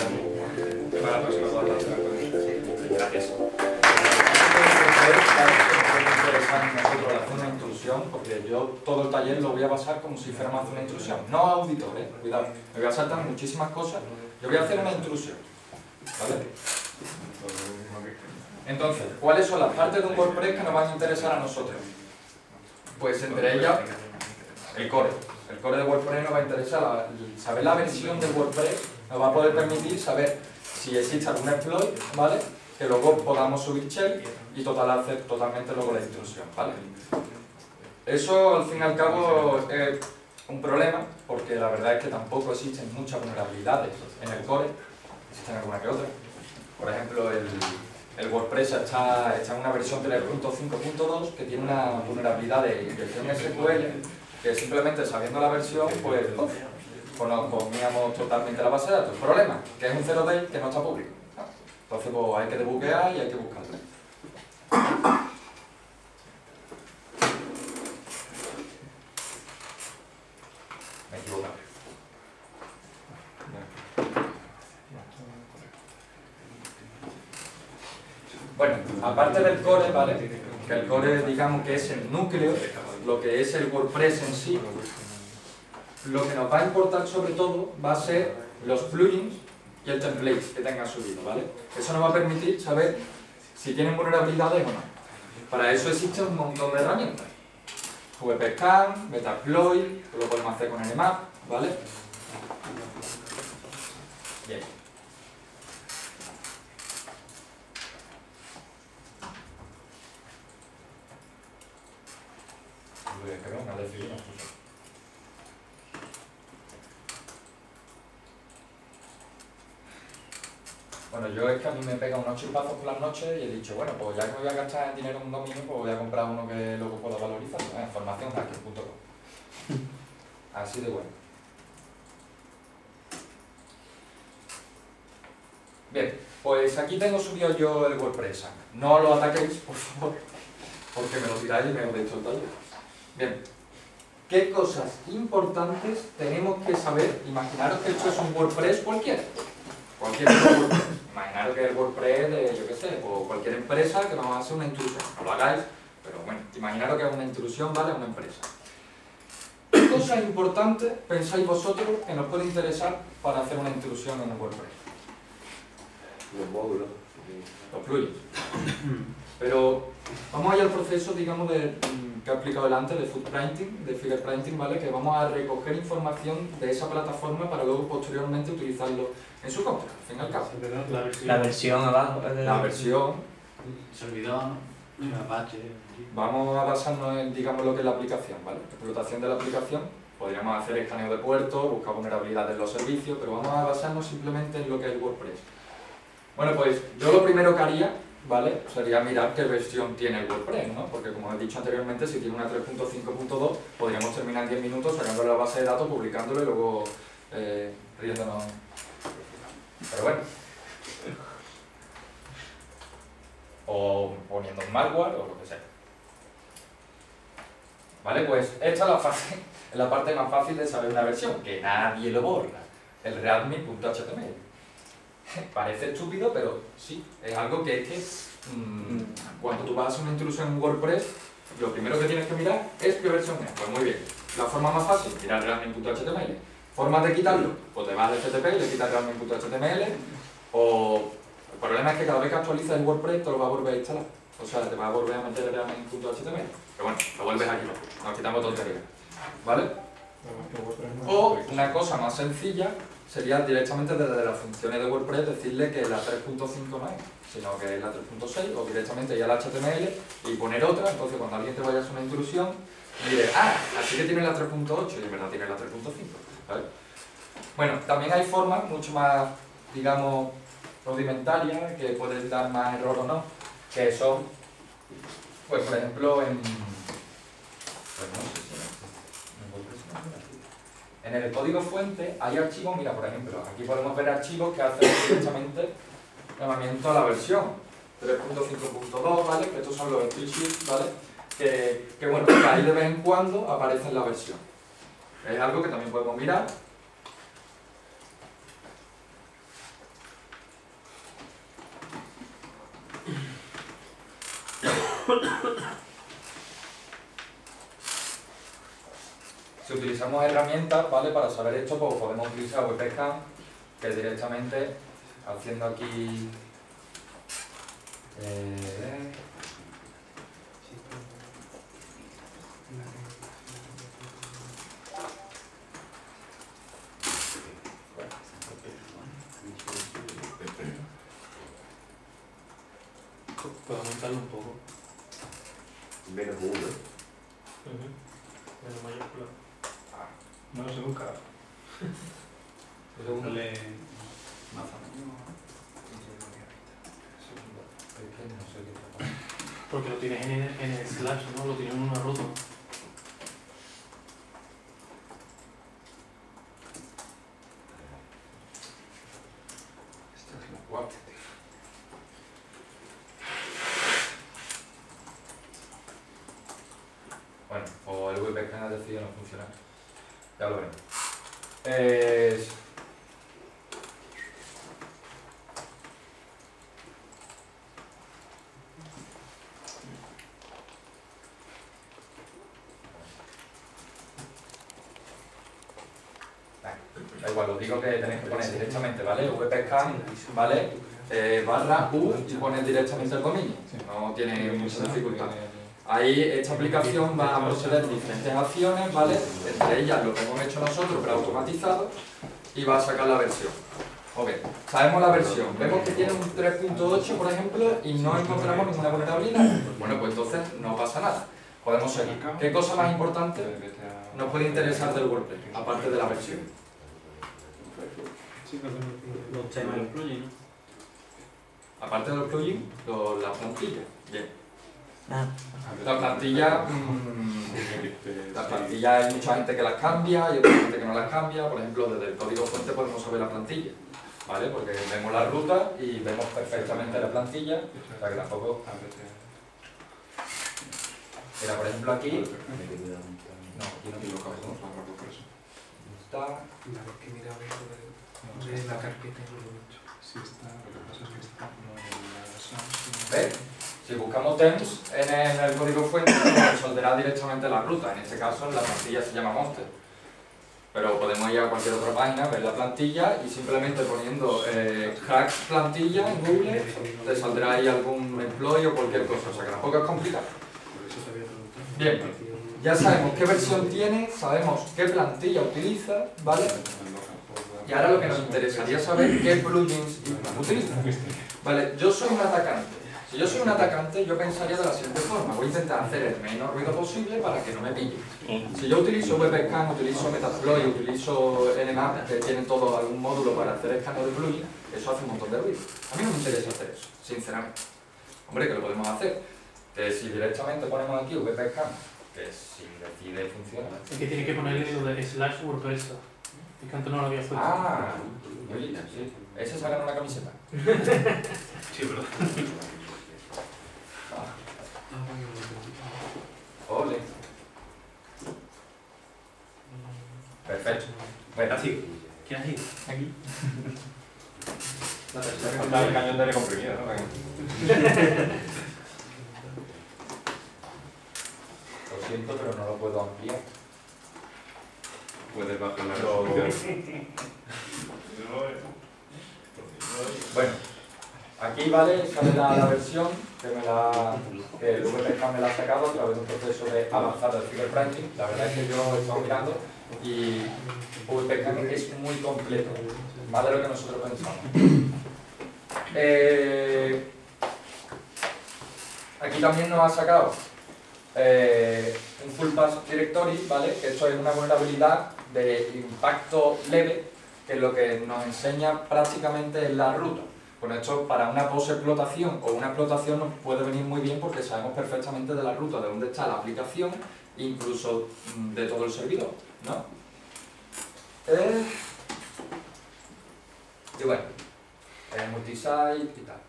para la a hacer. Gracias. interesante nosotros hacer una intrusión, porque yo todo el taller lo voy a basar como si fuéramos a hacer una intrusión. No auditor, eh, cuidado. Me voy a saltar muchísimas cosas. Yo voy a hacer una intrusión. ¿Vale? Entonces, ¿cuáles son las partes de un WordPress que nos van a interesar a nosotros? Pues entre ellas, el core. El core de WordPress nos va a interesar, la- saber la versión de WordPress nos va a poder permitir saber si existe algún exploit, ¿vale? Que luego podamos subir shell y total hacer totalmente luego la intrusión, ¿vale? Eso al fin y al cabo es un problema porque la verdad es que tampoco existen muchas vulnerabilidades en el core, existen alguna que otra. Por ejemplo, el, WordPress está, está en una versión 3.5.2 que tiene una vulnerabilidad de inyección SQL que simplemente sabiendo la versión, pues, pues nos comíamos totalmente la base de datos. Problema, que es un 0day que no está público. Entonces pues, hay que debuguear y hay que buscarlo. Me he equivocado. Bueno, aparte del core, ¿vale? Que el core, digamos que es el núcleo, lo que es el WordPress en sí. Lo que nos va a importar sobre todo va a ser los plugins y el template que tengan subido, ¿vale? Eso nos va a permitir saber si tienen vulnerabilidades o no. Para eso existe un montón de herramientas. VPScan, Metasploit, lo podemos hacer con Nmap, ¿vale? Bien. Creo que Bueno, yo es que a mí me pega unos chipazos por las noches y he dicho, bueno, pues ya que me voy a gastar en dinero en un dominio, pues voy a comprar uno que luego pueda valorizar. ¿eh? Formacionhacker.com. Así de bueno. Bien, pues aquí tengo subido yo el WordPress. No lo ataquéis, por favor, porque me lo tiráis y me lo deis el taller. Bien, ¿qué cosas importantes tenemos que saber? Imaginaros que esto es un WordPress cualquiera. Cualquier WordPress. Imaginaros que el WordPress de, yo qué sé, o cualquier empresa que vamos a hacer una intrusión. No lo hagáis, pero bueno, imaginaros que es una intrusión, ¿vale? Una empresa. ¿Qué cosas importantes pensáis vosotros que nos puede interesar para hacer una intrusión en un WordPress? Los módulos. Los plugins. Pero vamos allá al proceso, digamos, de, mm, que he explicado delante, de footprinting, de fingerprinting, ¿vale? Que vamos a recoger información de esa plataforma para luego posteriormente utilizarlo en su contra, al fin y al cabo. La versión. La versión abajo. de- La versión, Servidor, Apache. vamos a basarnos en, digamos, lo que es la aplicación, ¿vale? Explotación de la aplicación, podríamos hacer escaneo de puertos, buscar vulnerabilidades en los servicios, pero vamos a basarnos simplemente en lo que es el WordPress. Bueno, pues yo lo primero que haría, ¿vale? Sería mirar qué versión tiene el WordPress, ¿no? Porque como he dicho anteriormente, si tiene una 3.5.2, podríamos terminar en 10 minutos sacándole la base de datos, publicándolo y luego eh, riéndonos. Pero bueno. O poniendo un malware o lo que sea. Vale, pues esta es la, fase, la parte más fácil de saber una versión, que nadie lo borra. El readme.html. Parece estúpido, pero sí, es algo que es que mm, cuando tú vas a hacer una intrusión en WordPress, lo primero que tienes que mirar es qué versión es. Pues muy bien, la forma más fácil, mirar readme.html. Forma de quitarlo, pues te vas al FTP y le quitas readme.html o el problema es que cada vez que actualizas el WordPress te lo va a volver a instalar. O sea, te va a volver a meter readme.html. Pero bueno, lo vuelves aquí, nos quitamos tonterías. ¿Vale? O una cosa más sencilla sería directamente desde las funciones de WordPress decirle que la 3.5 no es, sino que es la 3.6 o directamente ir al HTML y poner otra, entonces cuando alguien te vaya a hacer una intrusión, diré, ah, así que tiene la 3.8 y en verdad tiene la 3.5, Bueno, también hay formas mucho más, digamos, rudimentarias que pueden dar más error o no, que son, pues por ejemplo, en... pues en- el código fuente hay archivos, mira, por ejemplo, aquí podemos ver archivos que hacen directamente llamamiento a la versión 3.5.2, ¿vale? Que estos son los spreadsheets, ¿vale? Que, bueno, ahí de vez en cuando aparece la versión. Es algo que también podemos mirar. Si utilizamos herramientas, ¿vale? Para saber esto, pues podemos utilizar WPScan, que directamente haciendo aquí... eh, Puedo aumentarlo un poco. Menos uno. Menos mayúscula. No sé nunca. un segundo. Dale Es que no sé qué está pasando. Porque lo tienes en, en el slash, ¿no? Lo tienes en una ruta. Esta es la cuarta. Bueno, o el WPScan ha decidido no funcionar. Ya lo veremos. Eh, Da igual, os digo que tenéis que poner directamente, ¿vale? VPScan, ¿vale? Eh, barra U y poner directamente el dominio. No tiene mucha dificultad. Ahí esta aplicación va a proceder diferentes acciones, ¿vale? Entre ellas lo que hemos hecho nosotros, pero automatizado, y va a sacar la versión. Ok, sabemos la versión. Vemos que tiene un 3.8, por ejemplo, y no encontramos ninguna vulnerabilidad. Bueno, pues entonces no pasa nada. Podemos seguir. ¿Qué cosa más importante nos puede interesar del WordPress, aparte de la versión? Los temas los plugins, Aparte de los plugins, lo- la plantilla. Bien. Ah. La plantilla, mm, la plantilla hay mucha gente que las cambia y otra gente que no las cambia. Por ejemplo, desde el código fuente podemos saber la plantilla, ¿vale? Porque vemos la ruta y vemos perfectamente la plantilla. O sea que tampoco... Mira, por ejemplo aquí... No, aquí no tengo Está... La vez que eso de la carpeta y lo he dicho. Sí está, lo que pasa es que está no en la Samsung. ¿Ves? Si buscamos temps en el, código fuente, nos resolverá directamente la ruta. En este caso, la plantilla se llama Monster. Pero podemos ir a cualquier otra página, ver la plantilla y simplemente poniendo eh, plantilla en Google, te saldrá ahí algún employee o cualquier cosa. O sea que tampoco es complicado. Bien. Ya sabemos qué versión tiene, sabemos qué plantilla utiliza, ¿vale? Y ahora lo que nos interesaría saber qué plugins utiliza. Vale, yo soy un atacante. Si yo soy un atacante, yo pensaría de la siguiente forma. Voy a intentar hacer el menos ruido posible para que no me pille. Si yo utilizo WebScan, utilizo Metasploit, utilizo Nmap, que tienen todo algún módulo para hacer escaneo de plugin, eso hace un montón de ruido. A mí no me interesa hacer eso, sinceramente. Hombre, que lo podemos hacer. Que si directamente ponemos aquí WebScan, que si decide funcionar. Es que tienes que ponerle lo de slash WordPress. Es que antes no lo había puesto. Ah, oye, sí. Ese sacan una camiseta. Sí, pero. Ole. Perfecto. Bueno, así. ¿Qué has ido? Aquí. La tercera. falta el cañón de aire comprimido, ¿no? Lo siento, pero no lo puedo ampliar. Puedes bajar la resolución. Bueno, aquí ¿vale? Sale la, la versión que, me la, el VPK me la ha sacado a través de un proceso de avanzado de fingerprinting. La verdad es que yo he estado mirando y VPK es muy completo, más de lo que nosotros pensamos. Eh, aquí también nos ha sacado eh, un full pass directory, ¿vale? Que esto es una vulnerabilidad de impacto leve, que lo que nos enseña prácticamente es la ruta. Con esto, para una post-explotación o una explotación nos puede venir muy bien porque sabemos perfectamente de la ruta, de dónde está la aplicación, incluso mm, de todo el servidor, ¿no? Eh, y bueno, eh, multisite y tal.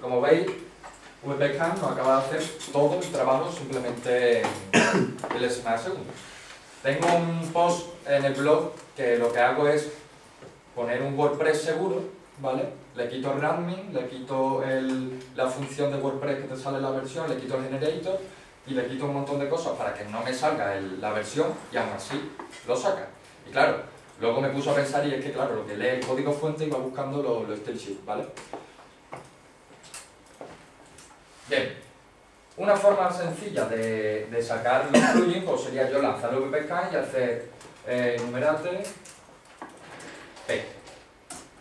Como veis, WebCam nos acaba de hacer todo el trabajo simplemente en el escenario segundo. Tengo un post en el blog que lo que hago es poner un WordPress seguro, ¿vale? Le quito el admin, le quito la función de WordPress que te sale la versión, le quito el generator y le quito un montón de cosas para que no me salga la versión y aún así lo saca. Y claro, luego me puso a pensar y es que claro, lo que lee el código fuente iba buscando los lo style sheet, ¿vale? Bien, una forma sencilla de, de sacar los plugins pues sería yo lanzar el VPK y hacer eh, numerate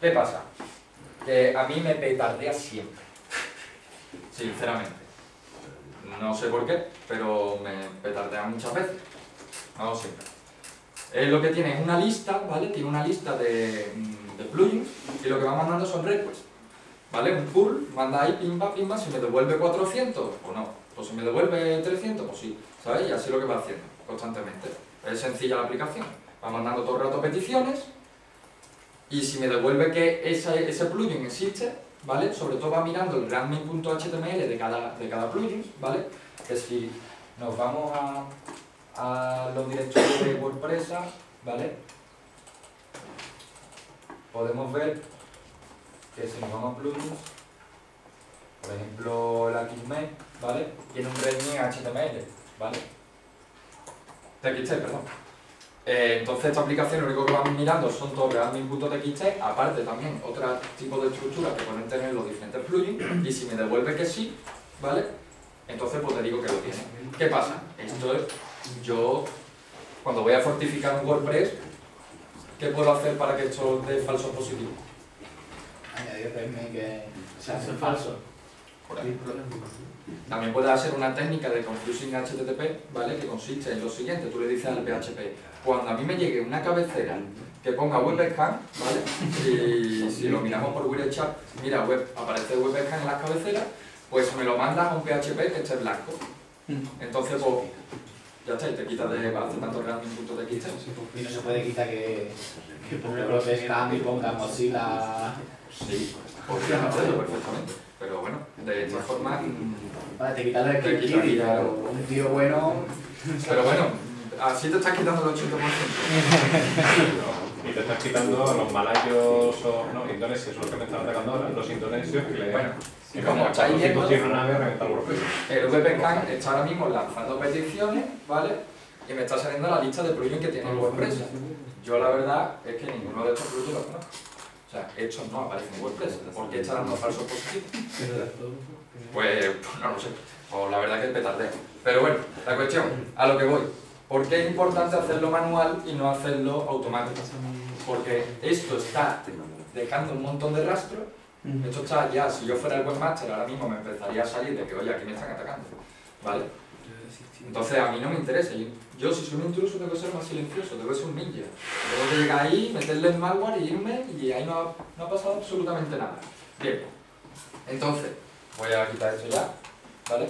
¿Qué pasa? Que a mí me petardea siempre, sinceramente. No sé por qué, pero me petardea muchas veces. No siempre. Eh, lo que tiene es una lista, ¿vale? Tiene una lista de, mm, plugins y lo que va mandando son requests. ¿Vale? Un pull, manda ahí, pimba, pimba, si me devuelve 400, o no. Pues si me devuelve 300, pues sí. ¿Sabes? Y así es lo que va haciendo constantemente. Es sencilla la aplicación. Va mandando todo el rato peticiones y si me devuelve que ese, ese plugin existe, ¿vale? Sobre todo va mirando el readme.html de cada, de cada plugin, ¿vale? Que si nos vamos a, a los directorios de WordPress, ¿vale? Podemos ver que si nos vamos a plugins, por ejemplo la Kismet, ¿vale? Tiene un readme HTML, ¿vale? TXT, perdón. Eh, entonces esta aplicación lo único que vamos mirando son todos readme.txt, aparte también otro tipo de estructuras que pueden tener los diferentes plugins, y si me devuelve que sí, ¿vale? Entonces pues te digo que lo tiene. ¿Qué pasa? Esto es, yo, cuando voy a fortificar un WordPress, ¿qué puedo hacer para que esto dé falso positivo? Añadir que se hace falso. Por ejemplo. También puedes hacer una técnica de confusing HTTP, ¿vale? Que consiste en lo siguiente, tú le dices al PHP, cuando a mí me llegue una cabecera que ponga webscan, ¿vale? Y si lo miramos por WordChat, mira, web, aparece webscan en las cabeceras, pues me lo mandas a un PHP que esté blanco. Entonces, pues, ya está, y te quitas de hacer tanto readme.txt. Y no se puede quitar que, que ponga protestan y ponga Mozilla. Sí, podrías hacerlo perfectamente. Pero bueno, de esta forma... Vale, te quitas el pero un tío bueno. Pero bueno, así te estás quitando el 80%. Y te estás quitando a los malayos o no, indonesios, lo que me están atacando ahora, los indonesios que le Bueno, que como estáis los viendo-. El VPScan está ahora mismo lanzando peticiones, ¿vale? Y me está saliendo la lista de plugins que tiene WordPress. Yo la verdad es que ninguno de estos plugins los conozco. O sea, estos no aparecen en WordPress. ¿Por qué está dando falsos positivos? Pues, pues no lo sé. O la verdad que es petardeo. Pero bueno, la cuestión, a lo que voy. ¿Por qué es importante hacerlo manual y no hacerlo automático? Porque esto está dejando un montón de rastros. Esto está ya, si yo fuera el webmaster, ahora mismo me empezaría a salir de que, oye, aquí me están atacando. ¿Vale? Entonces a mí no me interesa. Yo, yo, si soy un intruso tengo que ser más silencioso, tengo que ser un ninja. Tengo que llegar ahí, meterle el malware y irme y ahí no ha, no ha pasado absolutamente nada. Bien. Entonces, voy a quitar esto ya. ¿Vale?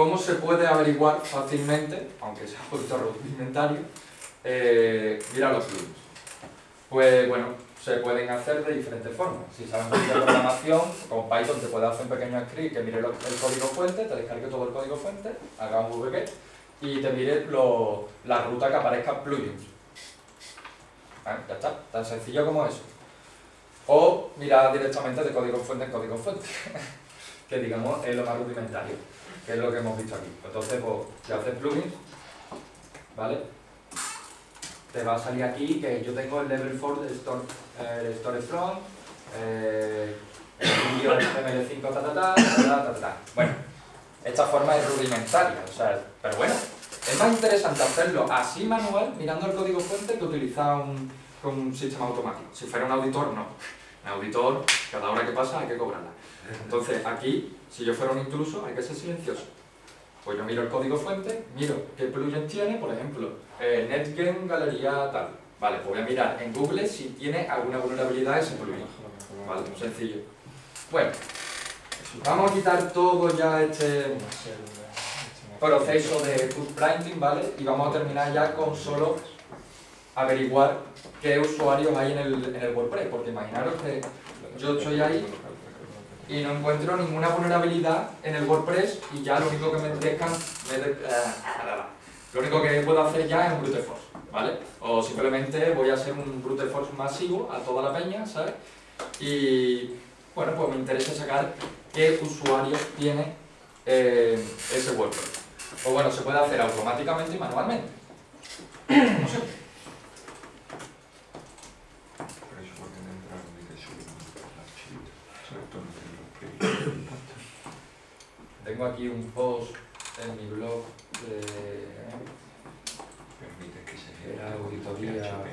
¿Cómo se puede averiguar fácilmente, aunque sea un poquito rudimentario, eh, los plugins? Pues bueno, se pueden hacer de diferentes formas. Si sabes mucho de programación, con Python te puedes hacer un pequeño script que mire el código fuente, te descargue todo el código fuente, haga un VP y te mire la ruta que aparezca plugins. Ah, Ya está, tan sencillo como eso. O mirar directamente de código fuente en código fuente, que digamos es lo más rudimentario, que es lo que hemos visto aquí. Entonces, pues, si haces plugins, ¿vale? Te va a salir aquí que yo tengo el level 4 de Store, eh, Store Strong, eh, el vídeo HTML5 ta ta ta, ta ta ta. Bueno, esta forma es rudimentaria, o sea, pero bueno, es más interesante hacerlo así manual, mirando el código fuente, que utilizar un, un sistema automático. Si fuera un auditor, no. En auditor, cada hora que pasa hay que cobrarla. Entonces, aquí, si yo fuera un intruso, hay que ser silencioso. Pues yo miro el código fuente, miro qué plugin tiene, por ejemplo, eh, NetGen Galería tal. Vale, pues voy a mirar en Google si tiene alguna vulnerabilidad ese plugin. Vale, muy sencillo. Bueno, vamos a quitar todo ya este proceso de footprinting, ¿vale? Y vamos a terminar ya con solo averiguar qué usuarios hay en el, en el WordPress, porque imaginaros que yo estoy ahí y no encuentro ninguna vulnerabilidad en el WordPress y ya lo único que me descan, me de- eh, lo único que puedo hacer ya es un brute force, ¿vale? O simplemente voy a hacer un brute force masivo a toda la peña, ¿sabes? Y bueno, pues me interesa sacar qué usuarios tiene eh, ese WordPress. O bueno, se puede hacer automáticamente y manualmente. No sé. Por eso porque no entraron y que subieron el archivo. Sobre todo no tienen los proyectos. Tengo aquí un post en mi blog de... Permite que se Era ejecute auditoría.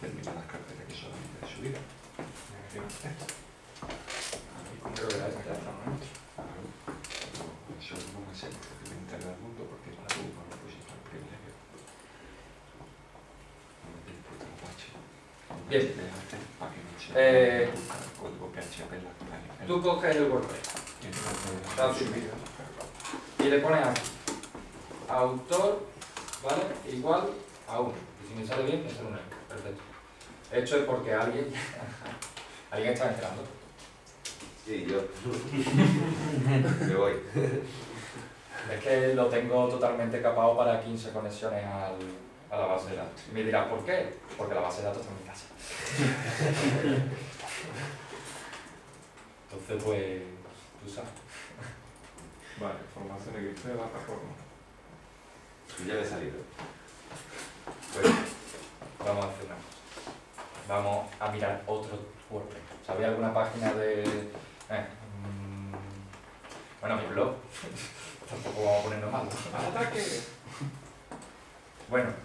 Determinadas carpetas que solamente de subida. Creo que era. Claro. Eso no me sé porque me interesa el mundo porque es la tuba, no pusiste el privilegio. Bien. Eh, Tú coges el WordPress y le pones aquí autor, ¿vale? Igual a 1. Y si me sale bien, me sale un. Perfecto. Esto es porque alguien, alguien está entrando. Sí, yo. Me voy. Es que lo tengo totalmente capado para 15 conexiones al, a la base de datos. Y me dirás, ¿por qué? Porque la base de datos está en mi casa. Entonces, pues, tú sabes. Vale, formación de XP, plataforma. Yo ya me he salido. Pues, vamos a hacer una cosa. Vamos a mirar otro WordPress. ¿Sabéis alguna página de...? eh, mm, bueno, mi blog. Tampoco vamos a ponernos mal. ¡Ataque! Bueno.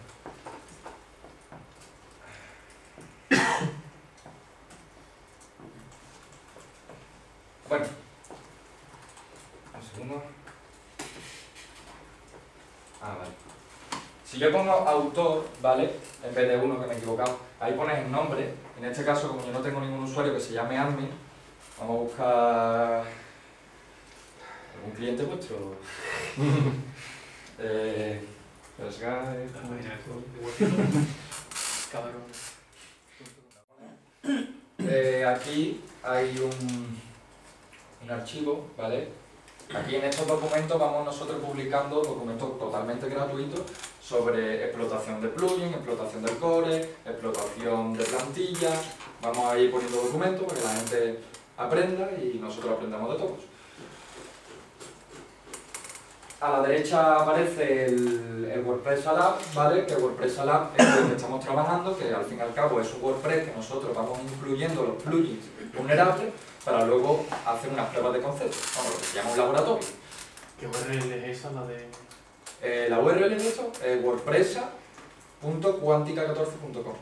Un segundo. Ah, vale. Si yo pongo autor, ¿vale? En vez de uno que me he equivocado, ahí pones el nombre. En este caso, como yo no tengo ningún usuario que se llame admin, vamos a buscar algún cliente vuestro. eh. Cabrón. Eh, aquí hay un, un archivo, ¿vale? Aquí en estos documentos vamos nosotros publicando documentos totalmente gratuitos sobre explotación de plugin, explotación del core, explotación de plantilla. Vamos a ir poniendo documentos para que la gente aprenda y nosotros aprendamos de todos. A la derecha aparece el, WordPress Lab, ¿vale? Que WordPress Lab es que estamos trabajando, que al fin y al cabo es un WordPress que nosotros vamos incluyendo los plugins vulnerables para luego hacer unas pruebas de concepto, vamos, lo que se llama un laboratorio. ¿Qué URL es esa? La de. Eh, la URL de esto es wordpressa.quantica14.com,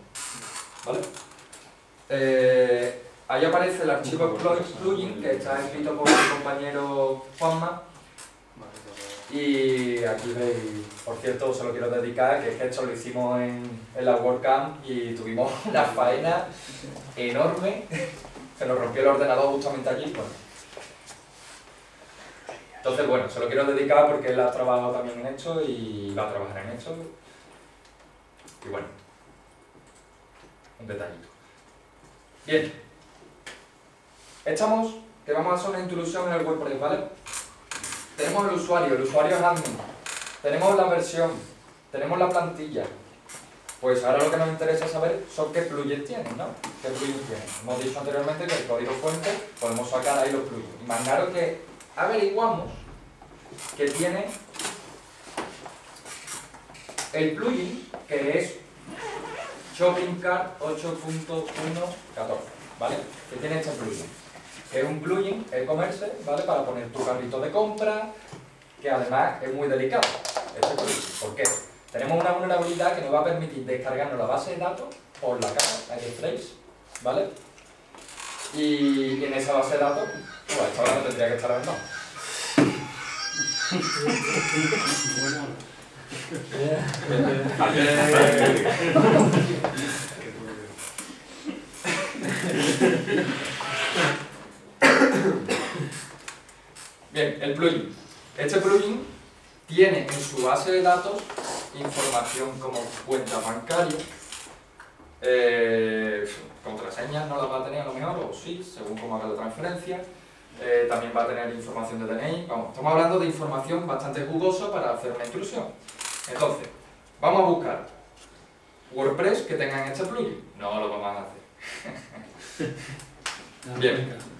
¿vale? Eh, ahí aparece el archivo plugin que está escrito por mi compañero Juanma Y aquí veis, por cierto, se lo quiero dedicar, que es que esto lo hicimos en, en la WordCamp y tuvimos una faena enorme, se nos rompió el ordenador justamente allí. Bueno. Entonces, bueno, se lo quiero dedicar porque él ha trabajado también en esto y va a trabajar en esto. Y bueno, un detallito. Bien, estamos, que vamos a hacer una introducción en el WordPress, ¿vale? Tenemos el usuario, el usuario es admin. Tenemos la versión, tenemos la plantilla. Pues ahora lo que nos interesa saber son qué plugins tienen, ¿no? ¿Qué plugins tienen? Hemos dicho anteriormente que el código fuente podemos sacar ahí los plugins. Imaginaros que averiguamos que tiene el plugin que es Shopping Cart 8.1.14. ¿vale? ¿Qué tiene este plugin? Que es un plugin e-commerce, ¿vale? Para poner tu carrito de compra, que además es muy delicado, este plugin. ¿Por qué? Tenemos una vulnerabilidad que nos va a permitir descargarnos la base de datos por la cara, la de Trace, ¿vale? Y, en esa base de datos, pues esta hora no tendría que estar aventado. Bien, el plugin. Este plugin tiene en su base de datos información como cuenta bancaria, eh, contraseñas no las va a tener a lo mejor, o sí, según cómo haga la transferencia. Eh, también va a tener información de DNI. Vamos, estamos hablando de información bastante jugosa para hacer una intrusión. Entonces, vamos a buscar WordPress que tengan este plugin. No lo vamos a hacer. Bien.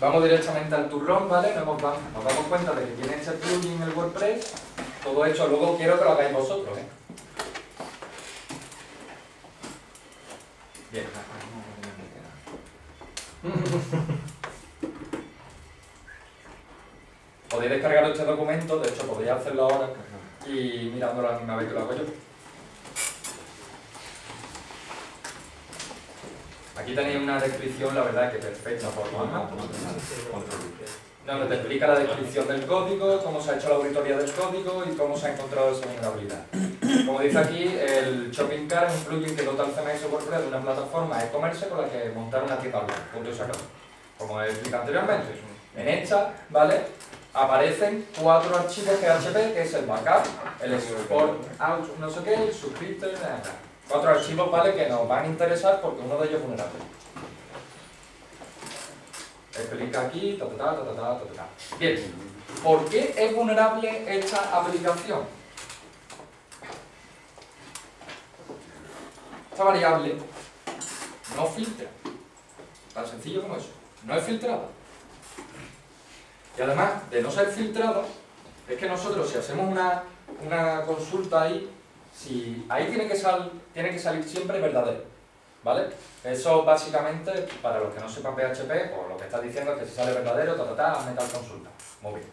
Vamos directamente al turrón, ¿vale? Nos damos, nos damos cuenta de que tiene este plugin el WordPress. Todo esto luego quiero que lo hagáis vosotros, ¿eh? Bien. Podéis descargar este documento, de hecho podéis hacerlo ahora y mirándolo a la misma vez que lo hago yo. Aquí tenéis una descripción, la verdad, que perfecta por. Donde te explica la descripción del código, cómo se ha hecho la auditoría del código y cómo se ha encontrado esa vulnerabilidad. Como dice aquí, el Shopping Cart es un plugin que dota al CMS WordPress de una plataforma e-commerce con la que montar una tienda online. Punto y se acabó. Como he explicado anteriormente. En esta, ¿vale? Aparecen cuatro archivos PHP, que es el backup, el export out, no sé qué, el subscriptor, nada, otros archivos ¿vale? que nos van a interesar porque uno de ellos es vulnerable. Explica aquí, ta, ta, ta, Bien, ¿por qué es vulnerable esta aplicación? Esta variable no filtra. Tan sencillo como eso. No es filtrada. Y además de no ser filtrada, es que nosotros si hacemos una, una consulta ahí, si ahí tiene que, sal, tiene que salir siempre verdadero. ¿Vale? Eso básicamente, para los que no sepan PHP, o lo que está diciendo es que si sale verdadero, ta ta ta, hazme tal consulta. Muy bien.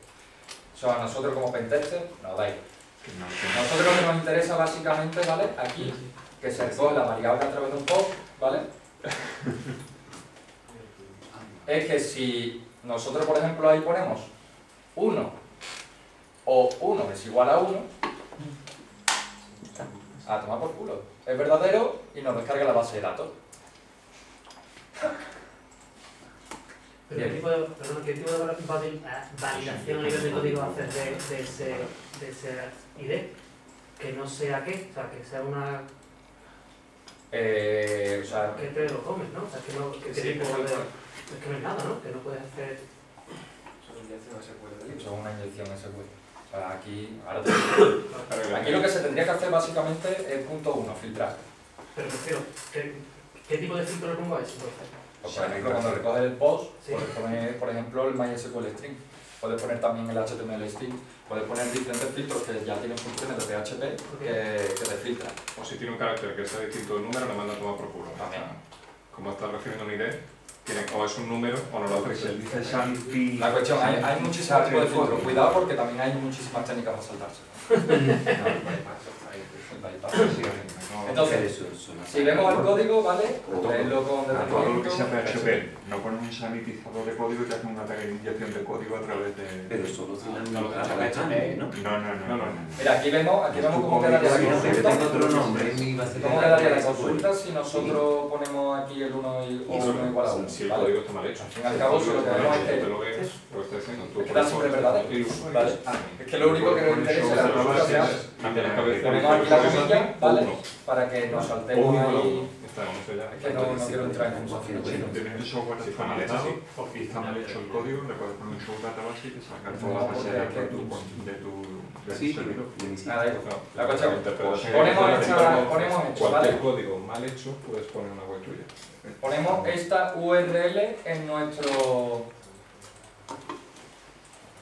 Eso a nosotros como pentester nos da. Nosotros lo que nos interesa básicamente, ¿vale? Aquí, que se recoge la variable a través de un post, ¿vale? Es que si nosotros, por ejemplo, ahí ponemos 1 o 1 es igual a 1, a tomar por culo. Es verdadero y nos descarga la base de datos. Pero ¿qué tipo de, perdón, ¿qué tipo de vali- validación a nivel de código haces de, de, ese, de ese ID? Que no sea qué, o sea, que sea una... Eh, o sea, que te lo comes, ¿no? O sea, que no... Que, Sí, tipo de, es que no es nada, ¿no? Que no puedes hacer... eso es una inyección SQL. O sea, aquí, ahora te digo. Aquí lo que se tendría que hacer básicamente es punto 1, filtrar. Pero ¿qué, qué tipo de filtro le pongo a eso entonces? Pues, por ejemplo, cuando recoges el post, Sí. puedes poner, por ejemplo, el MySQL string. Puedes poner también el HTML string. Puedes poner diferentes filtros que ya tienen funciones de PHP que, que te filtran. O si tiene un carácter que sea distinto del número, le manda a tomar por culo. También. Como está recibiendo una ID, tiene o es un número o no lo Santi. La cuestión, hay, hay muchísimos tipos de filtros. Cuidado porque también hay muchísimas técnicas para saltarse. El bypass. Entonces, si vemos el código, ¿vale? Leerlo con A todo lo que sea detenimiento. PHP, no pones un sanitizador de código y te hace un ataque de inyección de código a través de. Pero solo No ¿no? No, no, no. no, no. Mira, aquí vemos, aquí vemos cómo quedaría la Que consulta. ¿Cómo quedaría la consulta si nosotros ponemos aquí el 1 y o 1 igual a 1? Si el código está mal hecho. Al fin y al cabo, si lo que vemos es Tú te que pues está siempre verdadero. ¿vale? Es que lo único que nos interesa es la consulta. Ponemos aquí la comilla, ¿vale? Para que nos saltemos ahí. Está. Es que no, no quiero entrar en conversación. Si no tienes el software está mal hecho y está mal hecho el código, le puedes poner un database y te saca toda la base de datos de tu, de tu, de tu Sí, servidor. La Interpretación. ponemos esta- ponemos esto, Cualquier ¿vale? código mal hecho, puedes poner una web tuya. Ponemos esta URL en nuestro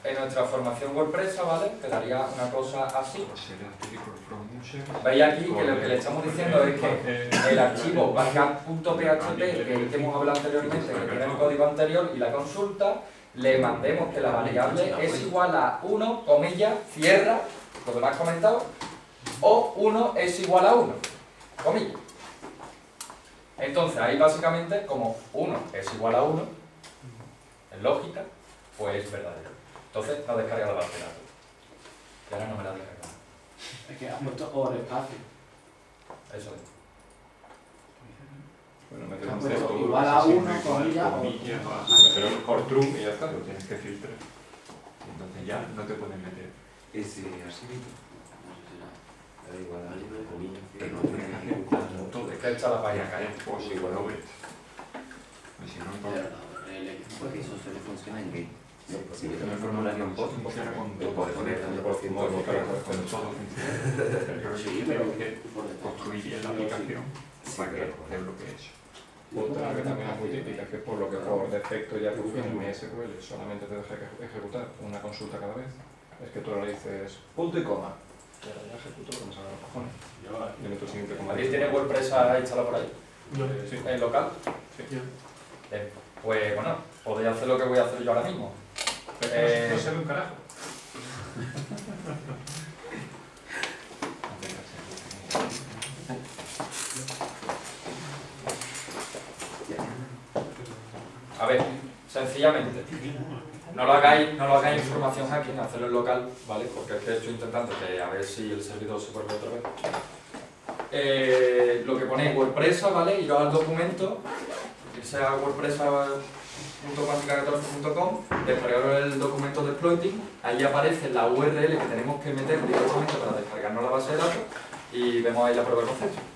en nuestra formación WordPress, ¿vale? Quedaría una cosa así. Veis aquí que lo que le estamos diciendo es que el archivo backup.php, que es el que hemos hablado anteriormente, que tiene el código anterior y la consulta, le mandemos que la variable es igual a 1, comillas, cierra, lo que me has comentado, o 1 es igual a 1, comillas. Entonces ahí básicamente como 1 es igual a 1, en lógica, pues es verdadero. Entonces no descarga la base de datos. Y ahora no me la descarga. Es que has puesto o de espacio. Eso es. Bueno, meter un pues duro, igual a uno, igual, comilla, o- meter un core true y ya está. Lo tienes que filtrar. Entonces ya no te pueden meter. Ese así mismo. Da igual a alguien, comillas, Pero no no que ejecutar todo. Es que echa la página caer. Pues igual lo ves. Y si no, entonces... Porque eso solo funciona en game. Sí, Si yo porque tengo el formulario en post, lo puedes poner tanto por ciento como todo. Pero Sí, pero pero construir la aplicación para que es lo que he hecho. Otra que también es muy típica, que por lo que por defecto ya en solamente te deja que ejecutar una consulta cada vez, es que tú le dices punto y coma. Ahora ya ejecuto lo que me salga los cojones. Y meto el siguiente coma. ¿Madrid tiene WordPress instalado por ahí? Sí. ¿En local? Sí. Eh, Pues bueno, podéis hacer lo que voy a hacer yo ahora mismo. Pero Eh, no, se ve un carajo. A ver, sencillamente, no lo hagáis, no lo hagáis en formación hacking, hacerlo en local, ¿vale? Porque es que estoy intentando que a ver si el servidor se vuelve otra vez. Eh, lo que ponéis WordPress, ¿vale? Iros al documento, irse a wordpress.quantica14.com, descargaros el documento de exploiting, ahí aparece la URL que tenemos que meter directamente para descargarnos la base de datos y vemos ahí la prueba de concepto.